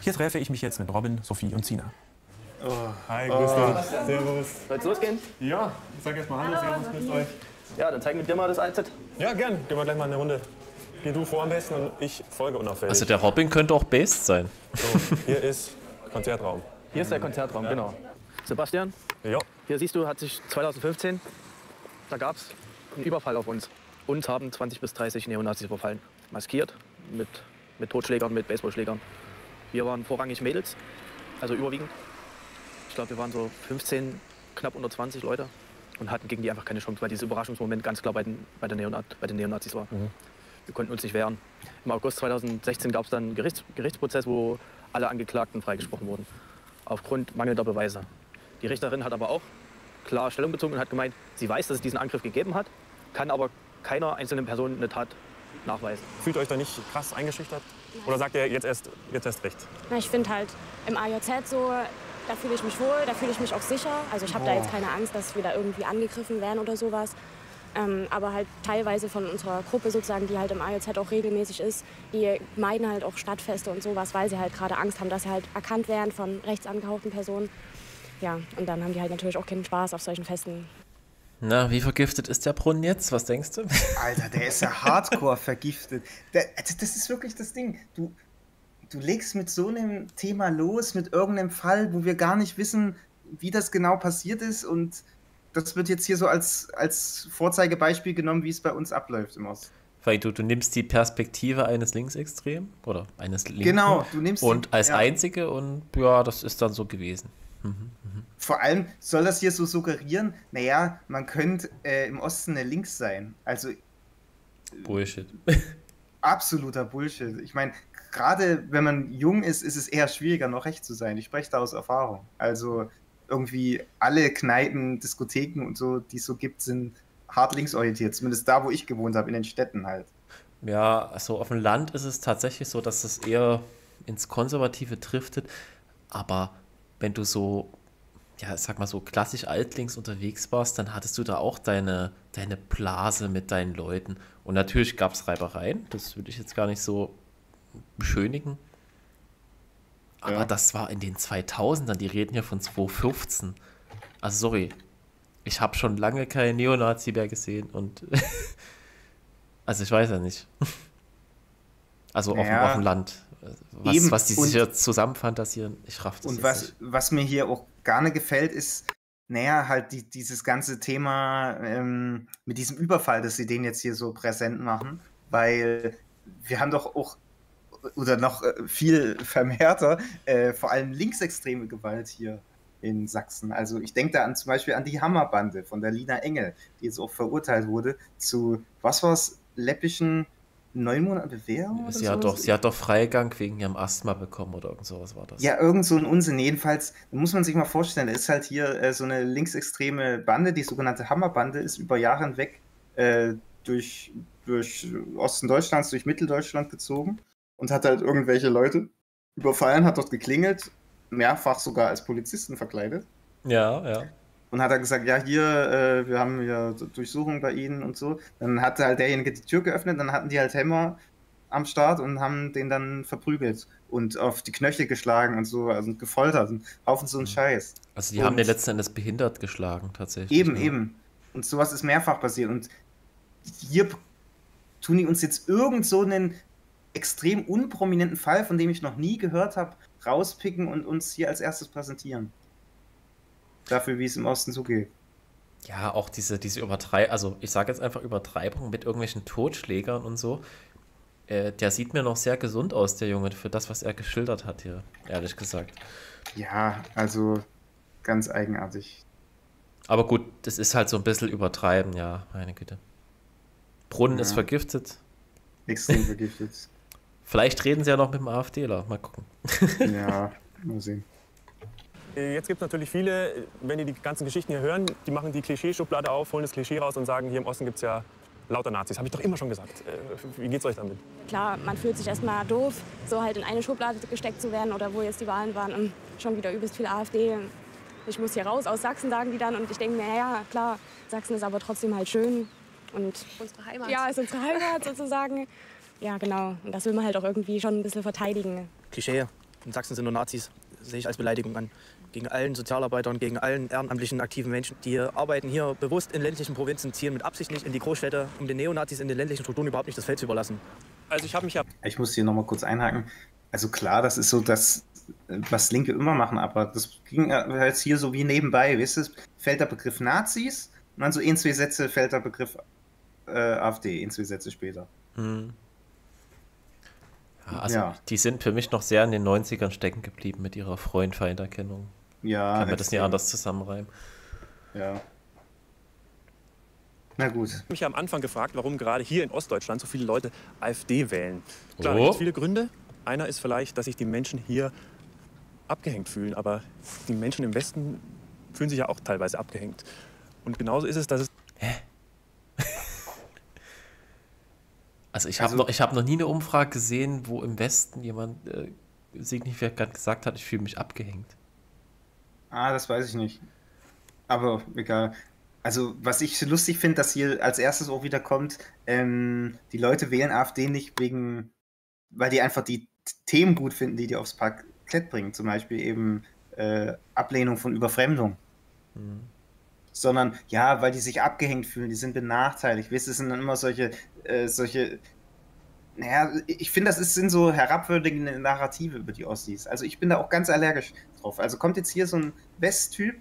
Hier treffe ich mich jetzt mit Robin, Sophie und Sina. Oh. Hi, grüß oh. dich. Servus. Soll es losgehen? Ja, ich sag erst mal Hallo, Servus, grüß euch. Ja, dann zeigen wir dir mal das IZ. Ja, gern. Gehen wir gleich mal eine Runde. Geh du vor am besten und ich folge unauffällig. Also der Robin könnte auch Based sein. So, hier ist Konzertraum. Hier ist der Konzertraum, genau. Sebastian, Ja, hier siehst du, hat sich 2015, da gab es einen Überfall auf uns. Uns haben 20 bis 30 Neonazis überfallen. Maskiert, mit, mit Totschlägern, mit Baseballschlägern. Wir waren vorrangig Mädels, also überwiegend. Ich glaube, wir waren so 15, knapp unter 20 Leute und hatten gegen die einfach keine Chance, weil dieser Überraschungsmoment ganz klar bei den, bei den, Neonat bei den Neonazis war. Wir konnten uns nicht wehren. Im August 2016 gab es dann einen Gerichts Gerichtsprozess, wo alle Angeklagten freigesprochen wurden. Aufgrund mangelnder Beweise. Die Richterin hat aber auch klar Stellung bezogen und hat gemeint, sie weiß, dass es diesen Angriff gegeben hat, kann aber keiner einzelnen Person eine Tat nachweisen. fühlt ihr euch da nicht krass eingeschüchtert? Oder sagt ihr jetzt erst, jetzt erst recht? Na, ich finde halt im AJZ so, da fühle ich mich wohl, da fühle ich mich auch sicher. Also ich habe da jetzt keine Angst, dass wir da irgendwie angegriffen werden oder sowas. Ähm, aber halt teilweise von unserer Gruppe sozusagen, die halt im AJZ auch regelmäßig ist, die meiden halt auch Stadtfeste und sowas, weil sie halt gerade Angst haben, dass sie halt erkannt werden von rechts angehauchten Personen. Ja, und dann haben die halt natürlich auch keinen Spaß auf solchen Festen. Na, wie vergiftet ist der Brunnen jetzt? Was denkst du? Alter, der ist ja hardcore vergiftet. Der, also das ist wirklich das Ding. Du, du legst mit so einem Thema los, mit irgendeinem Fall, wo wir gar nicht wissen, wie das genau passiert ist. Und das wird jetzt hier so als, als Vorzeigebeispiel genommen, wie es bei uns abläuft im Osten. Weil du, du nimmst die Perspektive eines Linksextremen oder eines Linken Genau, du nimmst die- und als ja. einzige und ja, das ist dann so gewesen. Vor allem soll das hier so suggerieren, naja, man könnte äh, im Osten eine Links sein. Also Bullshit. absoluter Bullshit. Ich meine, gerade wenn man jung ist, ist es eher schwieriger, noch recht zu sein. Ich spreche da aus Erfahrung. Also irgendwie alle Kneipen, Diskotheken und so, die es so gibt, sind hart linksorientiert. Zumindest da, wo ich gewohnt habe, in den Städten halt. Ja, also auf dem Land ist es tatsächlich so, dass es eher ins Konservative driftet. Aber wenn du so, ja, sag mal so klassisch altlinks unterwegs warst, dann hattest du da auch deine, deine Blase mit deinen Leuten. Und natürlich gab es Reibereien, das würde ich jetzt gar nicht so beschönigen. Aber Ja. das war in den 2000ern, die reden ja von 2015. Also sorry, ich habe schon lange keinen Neonazi mehr gesehen und also ich weiß ja nicht. Also auf, dem- Ja. auf dem Land. Was, Eben. was die Und- sich jetzt zusammen fantasieren, ich raff das Und was, nicht. was mir hier auch gar nicht gefällt, ist, naja, halt die, dieses ganze Thema ähm, mit diesem Überfall, dass sie den jetzt hier so präsent machen, weil wir haben doch auch, oder noch äh, viel vermehrter, äh, vor allem linksextreme Gewalt hier in Sachsen. Also ich denke da an zum Beispiel an die Hammerbande von der Lina Engel, die jetzt auch verurteilt wurde zu, was war's, läppischen neun Monaten Bewährung? Sie hat, doch, sie hat doch Freigang wegen ihrem Asthma bekommen oder irgend sowas war das. Ja, irgend so ein Unsinn. Jedenfalls da muss man sich mal vorstellen, da ist halt hier äh, so eine linksextreme Bande, die sogenannte Hammerbande, ist über Jahre hinweg äh, durch, durch Osten Deutschlands, durch Mitteldeutschland gezogen und hat halt irgendwelche Leute überfallen, hat dort geklingelt, mehrfach sogar als Polizisten verkleidet. ja. ja. Und hat er gesagt, ja, hier, äh, wir haben hier Durchsuchung bei Ihnen und so. Dann hat halt derjenige die Tür geöffnet, dann hatten die halt Hämmer am Start und haben den dann verprügelt und auf die Knöchel geschlagen und so, also gefoltert und Haufen so ein Scheiß. Also die Und- haben den letzten Endes behindert geschlagen, tatsächlich. Eben, ja. eben. Und sowas ist mehrfach passiert. Und hier tun die uns jetzt irgend so einen extrem unprominenten Fall, von dem ich noch nie gehört habe, rauspicken und uns hier als erstes präsentieren. Dafür, wie es im Osten so geht. Ja, auch diese, diese Übertreibung, also ich sage jetzt einfach Übertreibung mit irgendwelchen Totschlägern und so. Äh, der sieht mir noch sehr gesund aus, der Junge, für das, was er geschildert hat hier, ehrlich gesagt. Ja, also ganz eigenartig. Aber gut, das ist halt so ein bisschen übertreiben, ja, meine Güte. Brunnen ist Ja. vergiftet. Extrem vergiftet. Vielleicht reden sie ja noch mit dem AfDler. Mal gucken. ja, mal sehen. Äh, Jetzt gibt es natürlich viele, wenn die die ganzen Geschichten hier hören, die machen die Klischeeschublade auf, holen das Klischee raus und sagen, hier im Osten gibt es ja lauter Nazis. Habe ich doch immer schon gesagt. Äh, Wie geht's euch damit? Klar, man fühlt sich erstmal doof, so halt in eine Schublade gesteckt zu werden oder wo jetzt die Wahlen waren und schon wieder übelst viel AfD. Ich muss hier raus aus Sachsen, sagen die dann. Und ich denke mir, ja, klar, Sachsen ist aber trotzdem halt schön. Und Unsere Heimat. ja, ist unsere Heimat sozusagen. Ja, genau. Und das will man halt auch irgendwie schon ein bisschen verteidigen. Klischee. In Sachsen sind nur Nazis. Sehe ich als Beleidigung an. Gegen allen Sozialarbeitern, gegen allen ehrenamtlichen aktiven Menschen, die arbeiten hier bewusst in ländlichen Provinzen, ziehen mit Absicht nicht in die Großstädte, um den Neonazis in den ländlichen Strukturen überhaupt nicht das Feld zu überlassen. Also ich habe mich ja. Ich muss hier nochmal kurz einhaken. Also klar, das ist so das, was Linke immer machen, aber das ging halt hier so wie nebenbei, weißt du, fällt der Begriff Nazis und dann so ein, zwei Sätze fällt der Begriff äh, AfD, ein, zwei Sätze später. Hm. Ja, also ja. die sind für mich noch sehr in den 90ern stecken geblieben mit ihrer Freund-Feind-Erkennung. Ja. Kann man das nicht anders zusammenreimen. Ja. Na gut. Ich habe mich am Anfang gefragt, warum gerade hier in Ostdeutschland so viele Leute AfD wählen. Klar, oh. gibt viele Gründe. Einer ist vielleicht, dass sich die Menschen hier abgehängt fühlen, aber die Menschen im Westen fühlen sich ja auch teilweise abgehängt. Und genauso ist es, dass es. Hä? Also ich habe also, noch, hab noch nie eine Umfrage gesehen, wo im Westen jemand äh, signifikant gesagt hat, ich fühle mich abgehängt. Ah, das weiß ich nicht. Aber egal. Also, was ich lustig finde, dass hier als erstes auch wieder kommt, ähm, die Leute wählen AfD nicht wegen, weil die einfach die Themen gut finden, die die aufs Parkett bringen. Zum Beispiel eben äh, Ablehnung von Überfremdung. Mhm. Sondern, ja, weil die sich abgehängt fühlen, die sind benachteiligt. Ihr, es sind dann immer solche, äh, solche naja, ich finde, das ist, sind so herabwürdigende Narrative über die Ossis. Also ich bin da auch ganz allergisch drauf. Also kommt jetzt hier so ein Westtyp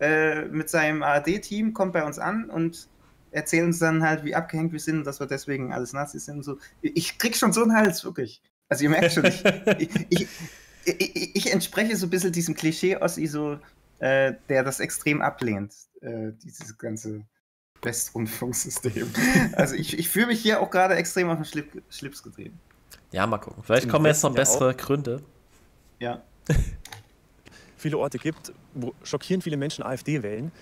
äh, mit seinem ARD-Team, kommt bei uns an und erzählt uns dann halt, wie abgehängt wir sind und dass wir deswegen alles Nazis sind und so. Ich krieg schon so einen Hals, wirklich. Also ihr merkt schon, ich, ich, ich, ich, entspreche so ein bisschen diesem Klischee-Ossi, so, äh, der das extrem ablehnt, äh, dieses ganze Westrundfunksystem. also ich, ich fühle mich hier auch gerade extrem auf den Schlip, Schlips getreten. Ja, mal gucken. Vielleicht kommen jetzt noch bessere auch. Gründe. Ja. viele Orte gibt, wo schockierend viele Menschen AfD wählen.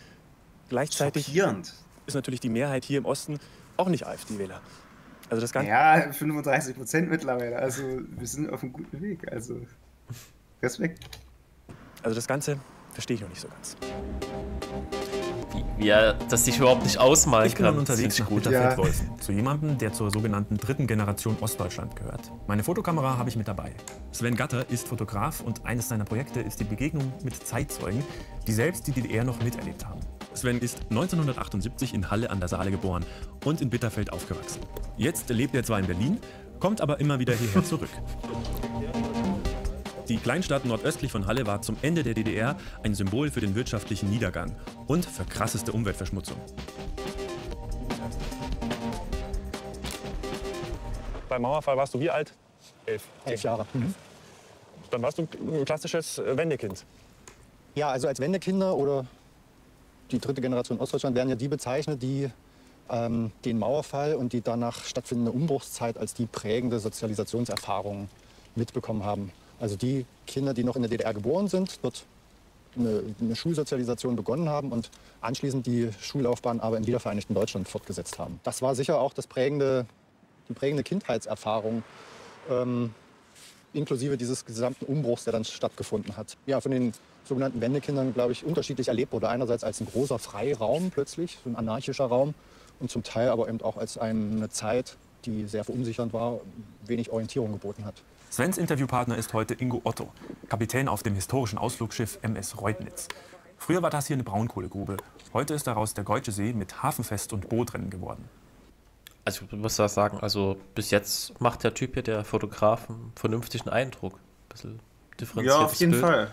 Gleichzeitig Schockierend. ist natürlich die Mehrheit hier im Osten auch nicht AfD-Wähler. Also das Ganze ja, 35 Prozent mittlerweile. Also wir sind auf einem guten Weg. Also Respekt. Also das Ganze verstehe ich noch nicht so ganz wie er das sich überhaupt nicht ausmalen ich bin kann. unterwegs nach gut. Ja. zu jemandem, der zur sogenannten dritten Generation Ostdeutschland gehört. Meine Fotokamera habe ich mit dabei. Sven Gatter ist Fotograf und eines seiner Projekte ist die Begegnung mit Zeitzeugen, die selbst die DDR noch miterlebt haben. Sven ist 1978 in Halle an der Saale geboren und in Bitterfeld aufgewachsen. Jetzt lebt er zwar in Berlin, kommt aber immer wieder hierher zurück. Die Kleinstadt nordöstlich von Halle war zum Ende der DDR ein Symbol für den wirtschaftlichen Niedergang und für krasseste Umweltverschmutzung. Beim Mauerfall warst du wie alt? Elf. Elf Jahre. Mhm. Dann warst du ein klassisches Wendekind. Ja, also als Wendekinder oder die dritte Generation Ostdeutschland werden ja die bezeichnet, die ähm, den Mauerfall und die danach stattfindende Umbruchszeit als die prägende Sozialisationserfahrung mitbekommen haben. Also die Kinder, die noch in der DDR geboren sind, dort eine, eine, Schulsozialisation begonnen haben und anschließend die Schullaufbahn aber im wiedervereinigten Deutschland fortgesetzt haben. Das war sicher auch das prägende, die prägende Kindheitserfahrung, ähm, inklusive dieses gesamten Umbruchs, der dann stattgefunden hat. Ja, von den sogenannten Wendekindern, glaube ich, unterschiedlich erlebt wurde. Einerseits als ein großer Freiraum plötzlich, so ein anarchischer Raum, und zum Teil aber eben auch als eine Zeit, die sehr verunsichernd war, wenig Orientierung geboten hat. Svens Interviewpartner ist heute Ingo Otto, Kapitän auf dem historischen Ausflugsschiff MS Reutnitz. Früher war das hier eine Braunkohlegrube. Heute ist daraus der Deutsche See mit Hafenfest und Bootrennen geworden. Also ich muss das sagen, also bis jetzt macht der Typ hier, der Fotograf, einen vernünftigen Eindruck. Ein bisschen differenziert. Ja, auf jeden Bild. Fall.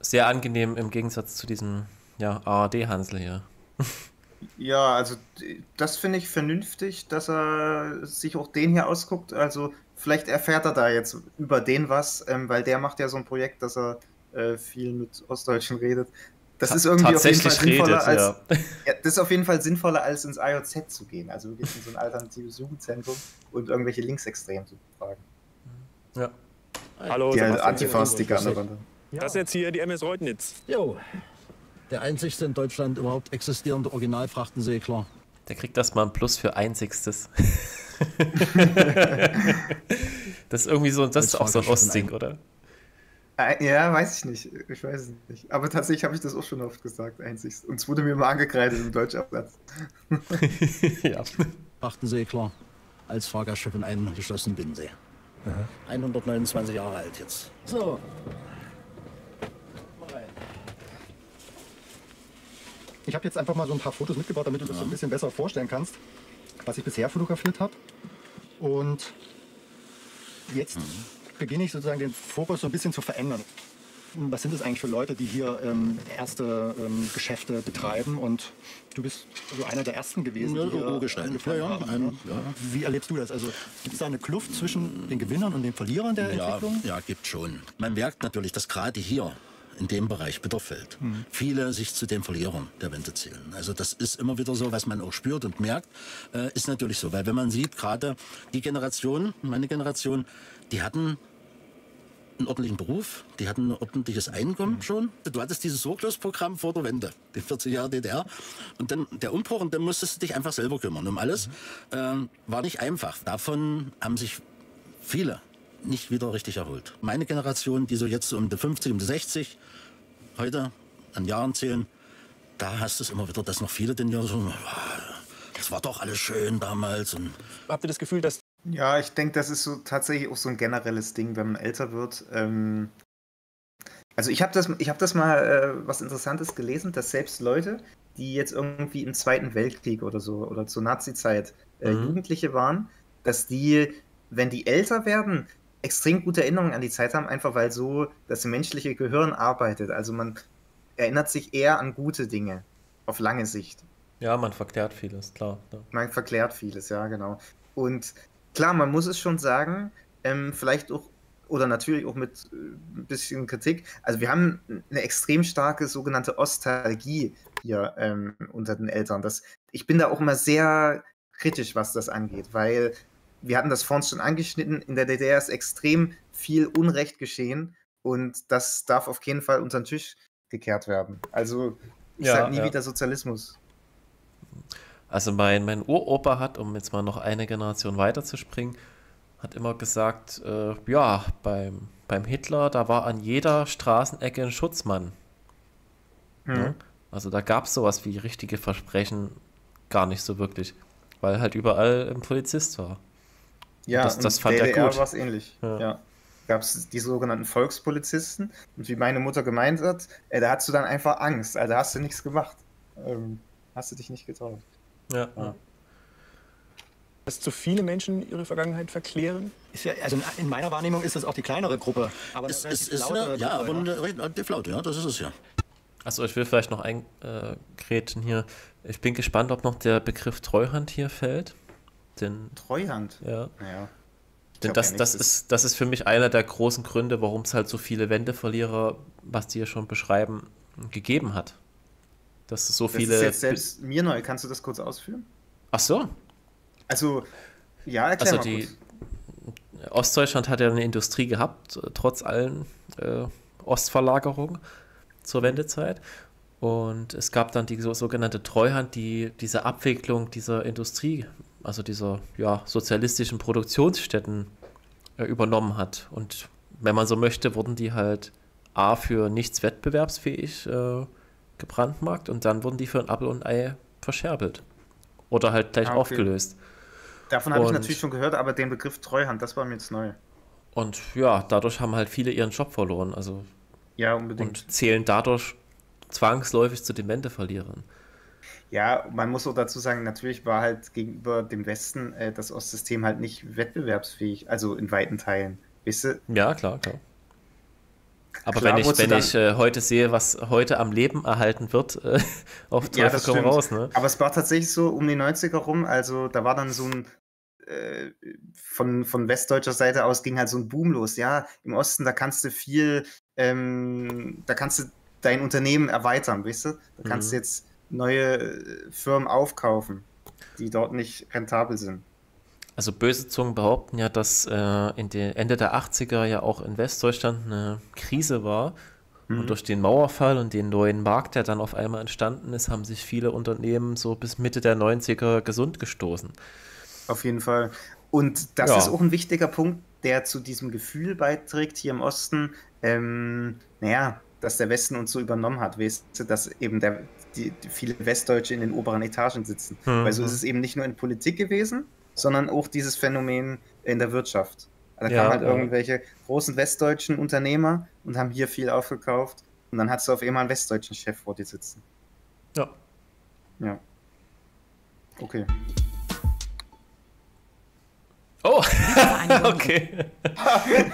Sehr angenehm im Gegensatz zu diesem ja, ARD-Hansel hier. Ja, also das finde ich vernünftig, dass er sich auch den hier ausguckt. Also vielleicht erfährt er da jetzt über den was, ähm, weil der macht ja so ein Projekt, dass er äh, viel mit Ostdeutschen redet. Das ist irgendwie auf jeden Fall sinnvoller redet, als. Ja. ja. das ist auf jeden Fall sinnvoller, als ins IOZ zu gehen. Also wirklich in so ein alternatives Jugendzentrum und irgendwelche Linksextremen zu fragen. Ja. Hallo, die halt Antifa-Sticker an der Wand. Das ist jetzt hier die MS Reutnitz. Jo. Der einzigste in Deutschland überhaupt existierende Originalfrachtensegler. Der kriegt das mal ein Plus für einzigstes. das ist irgendwie so, das ist auch so ein Ostding, oder? Äh, ja, weiß ich nicht. Ich weiß es nicht. Aber tatsächlich habe ich das auch schon oft gesagt, einzig. Und es wurde mir mal angekreidet im Deutschabsatz. ja. Frachtensegler als Fahrgastschiff in einem geschlossenen Binnensee. Aha. 129 Jahre alt jetzt. So. Ich habe jetzt einfach mal so ein paar Fotos mitgebracht, damit du ja. das so ein bisschen besser vorstellen kannst was ich bisher fotografiert habe. Und Jetzt mhm. beginne ich sozusagen den Fokus so ein bisschen zu verändern was sind das eigentlich für Leute, die hier ähm, erste ähm, Geschäfte betreiben? Und du bist so einer der ersten gewesen. Ja, die logisch. Ja, ja, ein, ja. Wie erlebst du das? Also gibt es da eine Kluft zwischen den Gewinnern und den Verlierern der ja, Entwicklung? Ja, gibt schon. Man merkt natürlich, dass gerade hier in dem Bereich Bitterfeld mhm. viele sich zu den Verlierern der Wende zählen. Also das ist immer wieder so, was man auch spürt und merkt, äh, ist natürlich so. Weil wenn man sieht, gerade die Generation, meine Generation, die hatten einen ordentlichen Beruf, die hatten ein ordentliches Einkommen schon. Du hattest dieses Sorglosprogramm vor der Wende, die 40 Jahre DDR. Und dann der Umbruch und dann musstest du dich einfach selber kümmern um alles. Ähm, war nicht einfach. Davon haben sich viele nicht wieder richtig erholt. Meine Generation, die so jetzt um die 50, um die 60 heute an Jahren zählen, da hast du es immer wieder, dass noch viele den ja so, das war doch alles schön damals. Und Habt ihr das Gefühl, dass ja, ich denke, das ist so tatsächlich auch so ein generelles Ding, wenn man älter wird. Ähm, also ich habe das, hab das mal äh, was Interessantes gelesen, dass selbst Leute, die jetzt irgendwie im Zweiten Weltkrieg oder so oder zur Nazi-Zeit äh, mhm. Jugendliche waren, dass die, wenn die älter werden, extrem gute Erinnerungen an die Zeit haben, einfach weil so das menschliche Gehirn arbeitet. Also man erinnert sich eher an gute Dinge auf lange Sicht. Ja, man verklärt vieles, klar. Ja. Man verklärt vieles, ja, genau. Und klar, man muss es schon sagen, ähm, vielleicht auch, oder natürlich auch mit äh, ein bisschen Kritik. Also wir haben eine extrem starke sogenannte Ostalgie hier ähm, unter den Eltern. Das, ich bin da auch immer sehr kritisch, was das angeht, weil wir hatten das vorhin schon angeschnitten, in der DDR ist extrem viel Unrecht geschehen und das darf auf keinen Fall unter den Tisch gekehrt werden. Also ich ja, sage nie ja. wieder Sozialismus. Also mein, mein Uropa hat, um jetzt mal noch eine Generation weiterzuspringen, hat immer gesagt, äh, ja, beim, beim Hitler, da war an jeder Straßenecke ein Schutzmann. Mhm. Ja? Also da gab es sowas wie richtige Versprechen gar nicht so wirklich, weil halt überall ein Polizist war. Ja, das, das fand DDR er gut. war es ähnlich. Ja. ja. Gab es die sogenannten Volkspolizisten und wie meine Mutter gemeint hat, äh, da hast du dann einfach Angst, also da hast du nichts gemacht. Ähm, hast du dich nicht getraut. Ja. ja. Dass zu viele Menschen ihre Vergangenheit verklären? Ja, also in meiner Wahrnehmung ist das auch die kleinere Gruppe. Aber es, es ist eine, Gruppe, ja, aber die Flaute, ja, das ist es ja. Achso, ich will vielleicht noch eingrätschen hier. Ich bin gespannt, ob noch der Begriff Treuhand hier fällt. Denn, Treuhand? Ja. Naja. Denn das, ja das, ist, das ist für mich einer der großen Gründe, warum es halt so viele Wendeverlierer, was die hier schon beschreiben, gegeben hat. Dass so viele. Das ist jetzt selbst mir neu. Kannst du das kurz ausführen? Ach so. Also, ja, erklär also mal die, kurz. Ostdeutschland hat ja eine Industrie gehabt, trotz allen äh, Ostverlagerungen zur Wendezeit. Und es gab dann die so, sogenannte Treuhand, die diese Abwicklung dieser Industrie, also dieser ja, sozialistischen Produktionsstätten äh, übernommen hat. Und wenn man so möchte, wurden die halt A für nichts wettbewerbsfähig äh, gebrandmarkt und dann wurden die für ein Apfel und Ei verscherbelt. Oder halt gleich ah, okay. aufgelöst. Davon habe ich natürlich schon gehört, aber den Begriff Treuhand, das war mir jetzt neu. Und ja, dadurch haben halt viele ihren Job verloren. Also ja, unbedingt. Und zählen dadurch zwangsläufig zu den Wendeverlierern. Ja, man muss auch dazu sagen, natürlich war halt gegenüber dem Westen äh, das Ostsystem halt nicht wettbewerbsfähig, also in weiten Teilen. Weißt du? Ja, klar, klar. Aber Klar, wenn ich, wenn ich äh, heute sehe, was heute am Leben erhalten wird, äh, auf Teufel ja, komm raus. Ne? Aber es war tatsächlich so um die 90er rum, also da war dann so ein, äh, von, von westdeutscher Seite aus ging halt so ein Boom los. Ja, im Osten, da kannst du viel, ähm, da kannst du dein Unternehmen erweitern, weißt du? Da kannst mhm. du jetzt neue äh, Firmen aufkaufen, die dort nicht rentabel sind. Also böse Zungen behaupten ja, dass äh, in den Ende der 80er ja auch in Westdeutschland eine Krise war. Mhm. Und durch den Mauerfall und den neuen Markt, der dann auf einmal entstanden ist, haben sich viele Unternehmen so bis Mitte der 90er gesund gestoßen. Auf jeden Fall. Und das ja. ist auch ein wichtiger Punkt, der zu diesem Gefühl beiträgt hier im Osten, ähm, naja, dass der Westen uns so übernommen hat, weißt du, dass eben der, die, die viele Westdeutsche in den oberen Etagen sitzen. Mhm. Weil so ist es eben nicht nur in Politik gewesen, sondern auch dieses Phänomen in der Wirtschaft. Also da ja, kamen halt ja. irgendwelche großen westdeutschen Unternehmer und haben hier viel aufgekauft und dann hast du auf einmal einen westdeutschen Chef vor dir sitzen. Ja. Ja. Okay. Oh! Okay.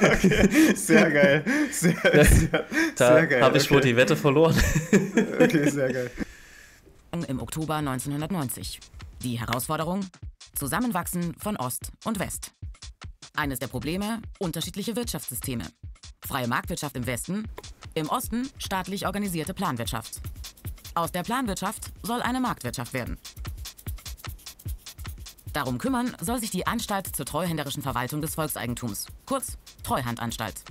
okay. Sehr geil. Sehr, sehr, da habe ich okay. wohl die Wette verloren. okay, sehr geil. Im Oktober 1990. Die Herausforderung? Zusammenwachsen von Ost und West. Eines der Probleme? Unterschiedliche Wirtschaftssysteme. Freie Marktwirtschaft im Westen, im Osten staatlich organisierte Planwirtschaft. Aus der Planwirtschaft soll eine Marktwirtschaft werden. Darum kümmern soll sich die Anstalt zur treuhänderischen Verwaltung des Volkseigentums, kurz Treuhandanstalt.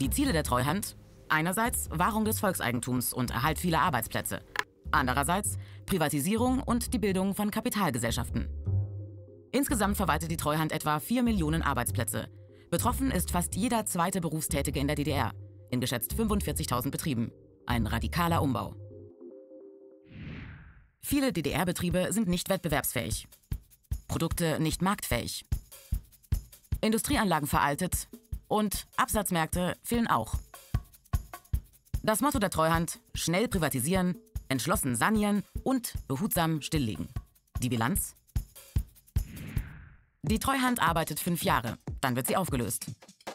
Die Ziele der Treuhand? Einerseits Wahrung des Volkseigentums und Erhalt vieler Arbeitsplätze. Andererseits Privatisierung und die Bildung von Kapitalgesellschaften. Insgesamt verwaltet die Treuhand etwa 4 Millionen Arbeitsplätze. Betroffen ist fast jeder zweite Berufstätige in der DDR, in geschätzt 45.000 Betrieben. Ein radikaler Umbau. Viele DDR-Betriebe sind nicht wettbewerbsfähig. Produkte nicht marktfähig. Industrieanlagen veraltet und Absatzmärkte fehlen auch. Das Motto der Treuhand: schnell privatisieren, entschlossen sanieren und behutsam stilllegen. Die Bilanz? Die Treuhand arbeitet fünf Jahre, dann wird sie aufgelöst.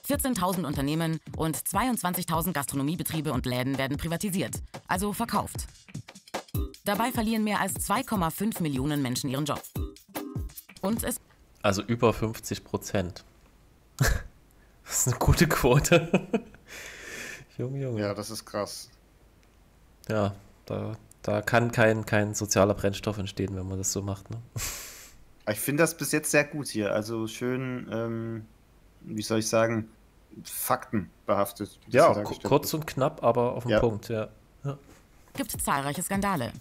14.000 Unternehmen und 22.000 Gastronomiebetriebe und Läden werden privatisiert, also verkauft. Dabei verlieren mehr als 2,5 Millionen Menschen ihren Job. Und es. Also über 50 Prozent. Das ist eine gute Quote. Junge, Junge. Ja, das ist krass. Ja, da, da kann kein, kein sozialer Brennstoff entstehen, wenn man das so macht. Ne? Ich finde das bis jetzt sehr gut hier. Also schön, ähm, wie soll ich sagen, Fakten behaftet. Ja, kurz und knapp, aber auf den ja. Punkt, ja. ja. Gibt zahlreiche Skandale.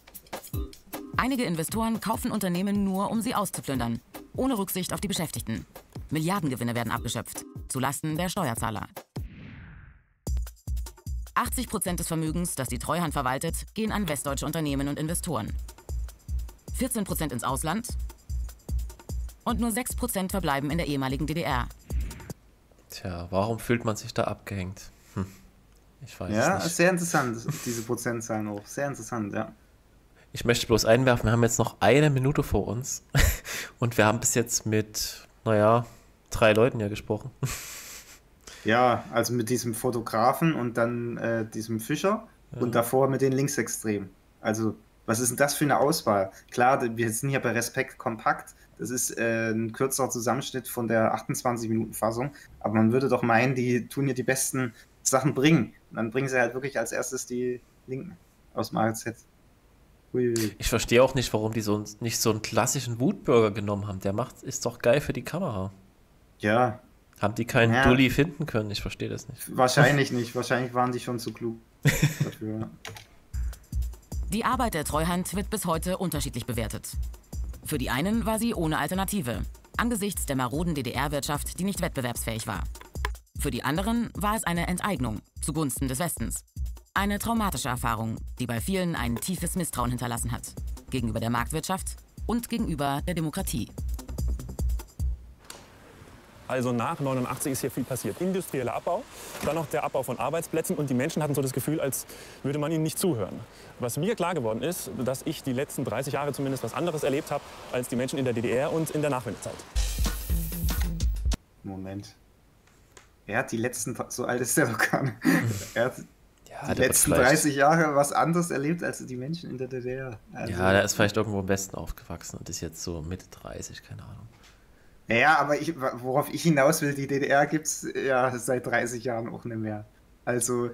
Einige Investoren kaufen Unternehmen nur, um sie auszuplündern, ohne Rücksicht auf die Beschäftigten. Milliardengewinne werden abgeschöpft, zulasten der Steuerzahler. 80 Prozent des Vermögens, das die Treuhand verwaltet, gehen an westdeutsche Unternehmen und Investoren. 14 Prozent ins Ausland und nur 6 Prozent verbleiben in der ehemaligen DDR. Tja, warum fühlt man sich da abgehängt? Hm. Ich weiß ja, es nicht. sehr interessant, diese Prozentzahlen auch. Sehr interessant, ja. Ich möchte bloß einwerfen, wir haben jetzt noch eine Minute vor uns und wir haben bis jetzt mit, naja, drei Leuten ja gesprochen. Ja, also mit diesem Fotografen und dann äh, diesem Fischer ja. und davor mit den Linksextremen. Also, was ist denn das für eine Auswahl? Klar, wir sind hier bei Respekt kompakt. Das ist äh, ein kürzerer Zusammenschnitt von der 28-Minuten-Fassung. Aber man würde doch meinen, die tun hier die besten Sachen bringen. Und dann bringen sie halt wirklich als erstes die Linken aus dem AZ. Ich verstehe auch nicht, warum die so nicht so einen klassischen Wutbürger genommen haben. Der macht, ist doch geil für die Kamera. Ja, haben die keinen ja. Dulli finden können? Ich verstehe das nicht. Wahrscheinlich nicht. Wahrscheinlich waren die schon zu klug dafür. Die Arbeit der Treuhand wird bis heute unterschiedlich bewertet. Für die einen war sie ohne Alternative, angesichts der maroden DDR-Wirtschaft, die nicht wettbewerbsfähig war. Für die anderen war es eine Enteignung zugunsten des Westens. Eine traumatische Erfahrung, die bei vielen ein tiefes Misstrauen hinterlassen hat. Gegenüber der Marktwirtschaft und gegenüber der Demokratie. Also nach 89 ist hier viel passiert. Industrieller Abbau, dann noch der Abbau von Arbeitsplätzen und die Menschen hatten so das Gefühl, als würde man ihnen nicht zuhören. Was mir klar geworden ist, dass ich die letzten 30 Jahre zumindest was anderes erlebt habe als die Menschen in der DDR und in der Nachwendezeit. Moment. Er hat die letzten, so alt ist er doch gar nicht. Er hat ja, die letzten 30 Jahre was anderes erlebt als die Menschen in der DDR. Also, ja, der ist vielleicht irgendwo am besten aufgewachsen und ist jetzt so Mitte 30, keine Ahnung. Naja, aber ich, worauf ich hinaus will, die DDR gibt es ja seit 30 Jahren auch nicht mehr. Also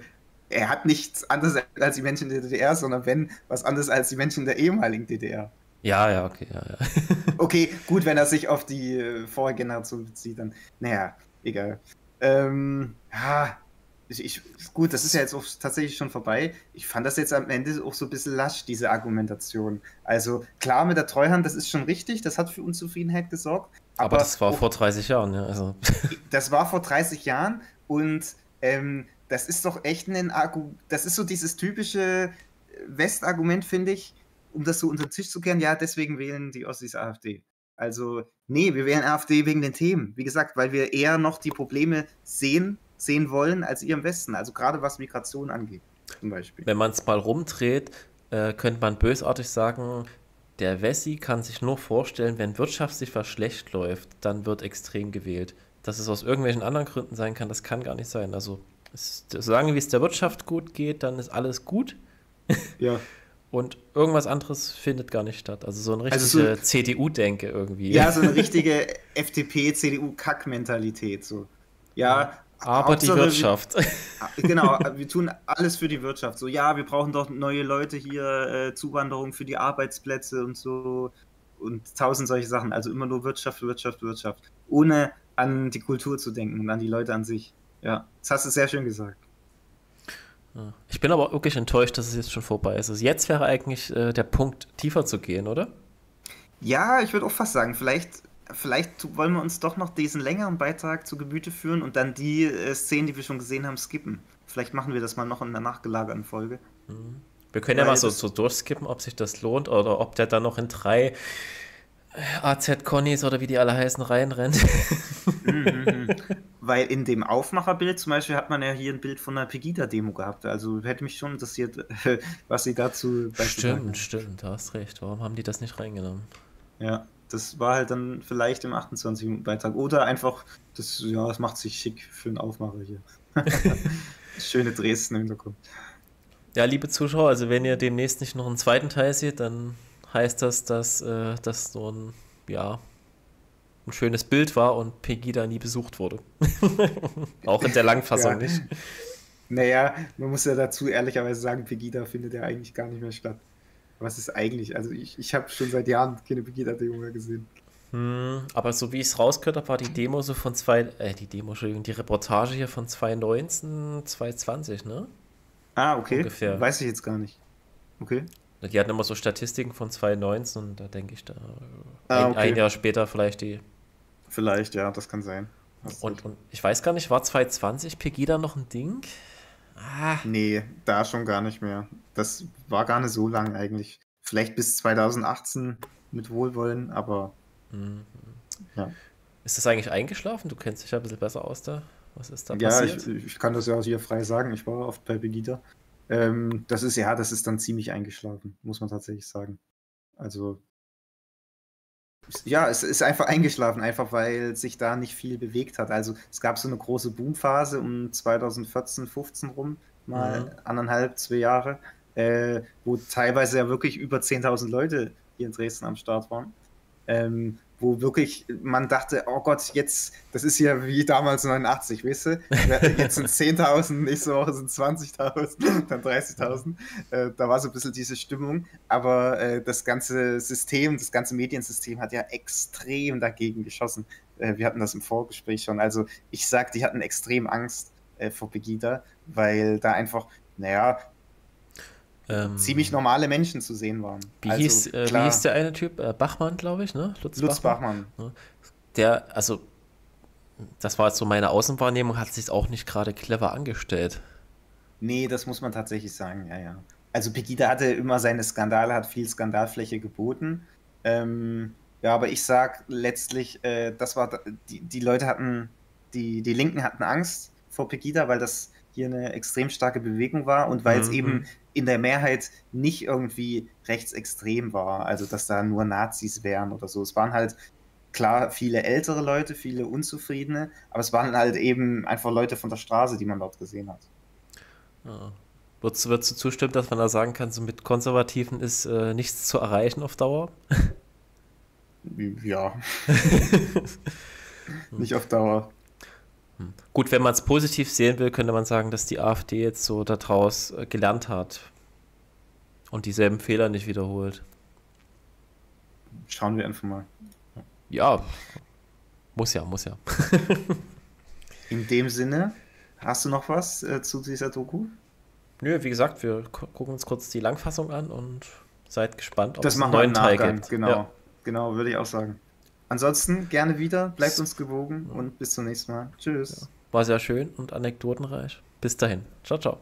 er hat nichts anderes als die Menschen der DDR, sondern wenn was anderes als die Menschen der ehemaligen DDR. Ja, ja, okay, ja, ja. okay, gut, wenn er sich auf die äh, Vorgeneration bezieht, dann, naja, egal. Ähm, ja, ich, ich, gut, das ist ja jetzt auch tatsächlich schon vorbei. Ich fand das jetzt am Ende auch so ein bisschen lasch, diese Argumentation. Also klar, mit der Treuhand, das ist schon richtig, das hat für Unzufriedenheit gesorgt. Aber, aber das war auch, vor 30 Jahren, ja. Also. Das war vor 30 Jahren und ähm, das ist doch echt ein Argument, das ist so dieses typische Westargument, finde ich, um das so unter den Tisch zu kehren, ja, deswegen wählen die Ossis AfD. Also, nee, wir wählen AfD wegen den Themen. Wie gesagt, weil wir eher noch die Probleme sehen, sehen wollen als ihr im Westen. Also gerade was Migration angeht, zum Beispiel. Wenn man es mal rumdreht, äh, könnte man bösartig sagen, der Wessi kann sich nur vorstellen, wenn wirtschaftlich was schlecht läuft, dann wird extrem gewählt. Dass es aus irgendwelchen anderen Gründen sein kann, das kann gar nicht sein. Also, es, solange wie es der Wirtschaft gut geht, dann ist alles gut. Ja. Und irgendwas anderes findet gar nicht statt. Also so eine richtige also so, CDU-Denke irgendwie. Ja, so eine richtige FDP-CDU-Kack-Mentalität. So. Ja, aber Hauptsache, die Wirtschaft. Wir, genau, wir tun alles für die Wirtschaft. So, ja, wir brauchen doch neue Leute hier, äh, Zuwanderung für die Arbeitsplätze und so und tausend solche Sachen. Also immer nur Wirtschaft, Wirtschaft, Wirtschaft. Ohne an die Kultur zu denken und an die Leute an sich. Ja, das hast du sehr schön gesagt. Ich bin aber wirklich enttäuscht, dass es jetzt schon vorbei ist. Also jetzt wäre eigentlich äh, der Punkt, tiefer zu gehen, oder? Ja, ich würde auch fast sagen, vielleicht vielleicht wollen wir uns doch noch diesen längeren Beitrag zu Gebüte führen und dann die äh, Szenen, die wir schon gesehen haben, skippen. Vielleicht machen wir das mal noch in einer nachgelagerten Folge. Mhm. Wir können Weil ja mal so, so durchskippen, ob sich das lohnt oder ob der dann noch in drei AZ-Connies oder wie die alle heißen reinrennt. Mhm, mhm. Weil in dem Aufmacherbild zum Beispiel hat man ja hier ein Bild von einer Pegida-Demo gehabt. Also hätte mich schon interessiert, was sie dazu Stimmt, stimmt, du hast recht. Warum haben die das nicht reingenommen? Ja, das war halt dann vielleicht im 28-Minuten-Beitrag. Oder einfach, das, ja, das macht sich schick für einen Aufmacher hier. Schöne Dresden im Hintergrund. Ja, liebe Zuschauer, also wenn ihr demnächst nicht noch einen zweiten Teil seht, dann heißt das, dass äh, das so ein, ja, ein schönes Bild war und Pegida nie besucht wurde. Auch in der Langfassung ja. nicht. Naja, man muss ja dazu ehrlicherweise sagen, Pegida findet ja eigentlich gar nicht mehr statt was ist eigentlich? Also ich, ich habe schon seit Jahren keine Pegida-Demo mehr gesehen. Hm, aber so wie ich es rausgehört habe, war die Demo so von zwei, äh, die Demo, Entschuldigung, die Reportage hier von 2019, 2020, ne? Ah, okay. Ungefähr. Weiß ich jetzt gar nicht. Okay. Die hatten immer so Statistiken von 2019 und da denke ich da ah, ein, okay. ein, Jahr später vielleicht die. Vielleicht, ja, das kann sein. Und, und ich weiß gar nicht, war 2020 Pegida noch ein Ding? Ah. Nee, da schon gar nicht mehr. Das war gar nicht so lang eigentlich. Vielleicht bis 2018 mit Wohlwollen, aber. Mhm. Ja. Ist das eigentlich eingeschlafen? Du kennst dich ja ein bisschen besser aus da. Was ist da ja, passiert? Ja, ich, ich, kann das ja auch hier frei sagen. Ich war oft bei Begida. Ähm, das ist ja, das ist dann ziemlich eingeschlafen, muss man tatsächlich sagen. Also ja, es ist einfach eingeschlafen, einfach weil sich da nicht viel bewegt hat. Also es gab so eine große Boomphase um 2014, 15 rum, mal mhm. anderthalb, zwei Jahre, äh, wo teilweise ja wirklich über 10.000 Leute hier in Dresden am Start waren. Ähm, wo wirklich man dachte, oh Gott, jetzt, das ist ja wie damals 89, weißt du? Jetzt sind 10.000, nächste Woche sind 20.000, dann 30.000. Äh, da war so ein bisschen diese Stimmung. Aber äh, das ganze System, das ganze Mediensystem hat ja extrem dagegen geschossen. Äh, wir hatten das im Vorgespräch schon. Also ich sag, die hatten extrem Angst äh, vor Pegida, weil da einfach, naja, ähm, ziemlich normale Menschen zu sehen waren. Wie, also, hieß, äh, wie hieß der eine Typ? Äh, Bachmann, glaube ich, ne? Lutz, Lutz Bachmann. Bachmann. Der, also, das war jetzt so meine Außenwahrnehmung, hat sich auch nicht gerade clever angestellt. Nee, das muss man tatsächlich sagen, ja, ja. Also Pegida hatte immer seine Skandale, hat viel Skandalfläche geboten. Ähm, ja, aber ich sag letztlich, äh, das war, die, die Leute hatten, die, die Linken hatten Angst vor Pegida, weil das hier eine extrem starke Bewegung war und weil mhm. es eben in der Mehrheit nicht irgendwie rechtsextrem war, also dass da nur Nazis wären oder so. Es waren halt klar viele ältere Leute, viele Unzufriedene, aber es waren halt eben einfach Leute von der Straße, die man dort gesehen hat. Ja. Würdest, würdest du zustimmen, dass man da sagen kann, so mit Konservativen ist äh, nichts zu erreichen auf Dauer? Ja. nicht auf Dauer. Gut, wenn man es positiv sehen will, könnte man sagen, dass die AfD jetzt so daraus äh, gelernt hat und dieselben Fehler nicht wiederholt. Schauen wir einfach mal. Ja, muss ja, muss ja. In dem Sinne, hast du noch was äh, zu dieser Doku? Nö, wie gesagt, wir gucken uns kurz die Langfassung an und seid gespannt, ob das es einen neuen Teil gibt. Genau, ja. genau, würde ich auch sagen. Ansonsten gerne wieder, bleibt uns gewogen und bis zum nächsten Mal. Tschüss. War sehr schön und anekdotenreich. Bis dahin. Ciao, ciao.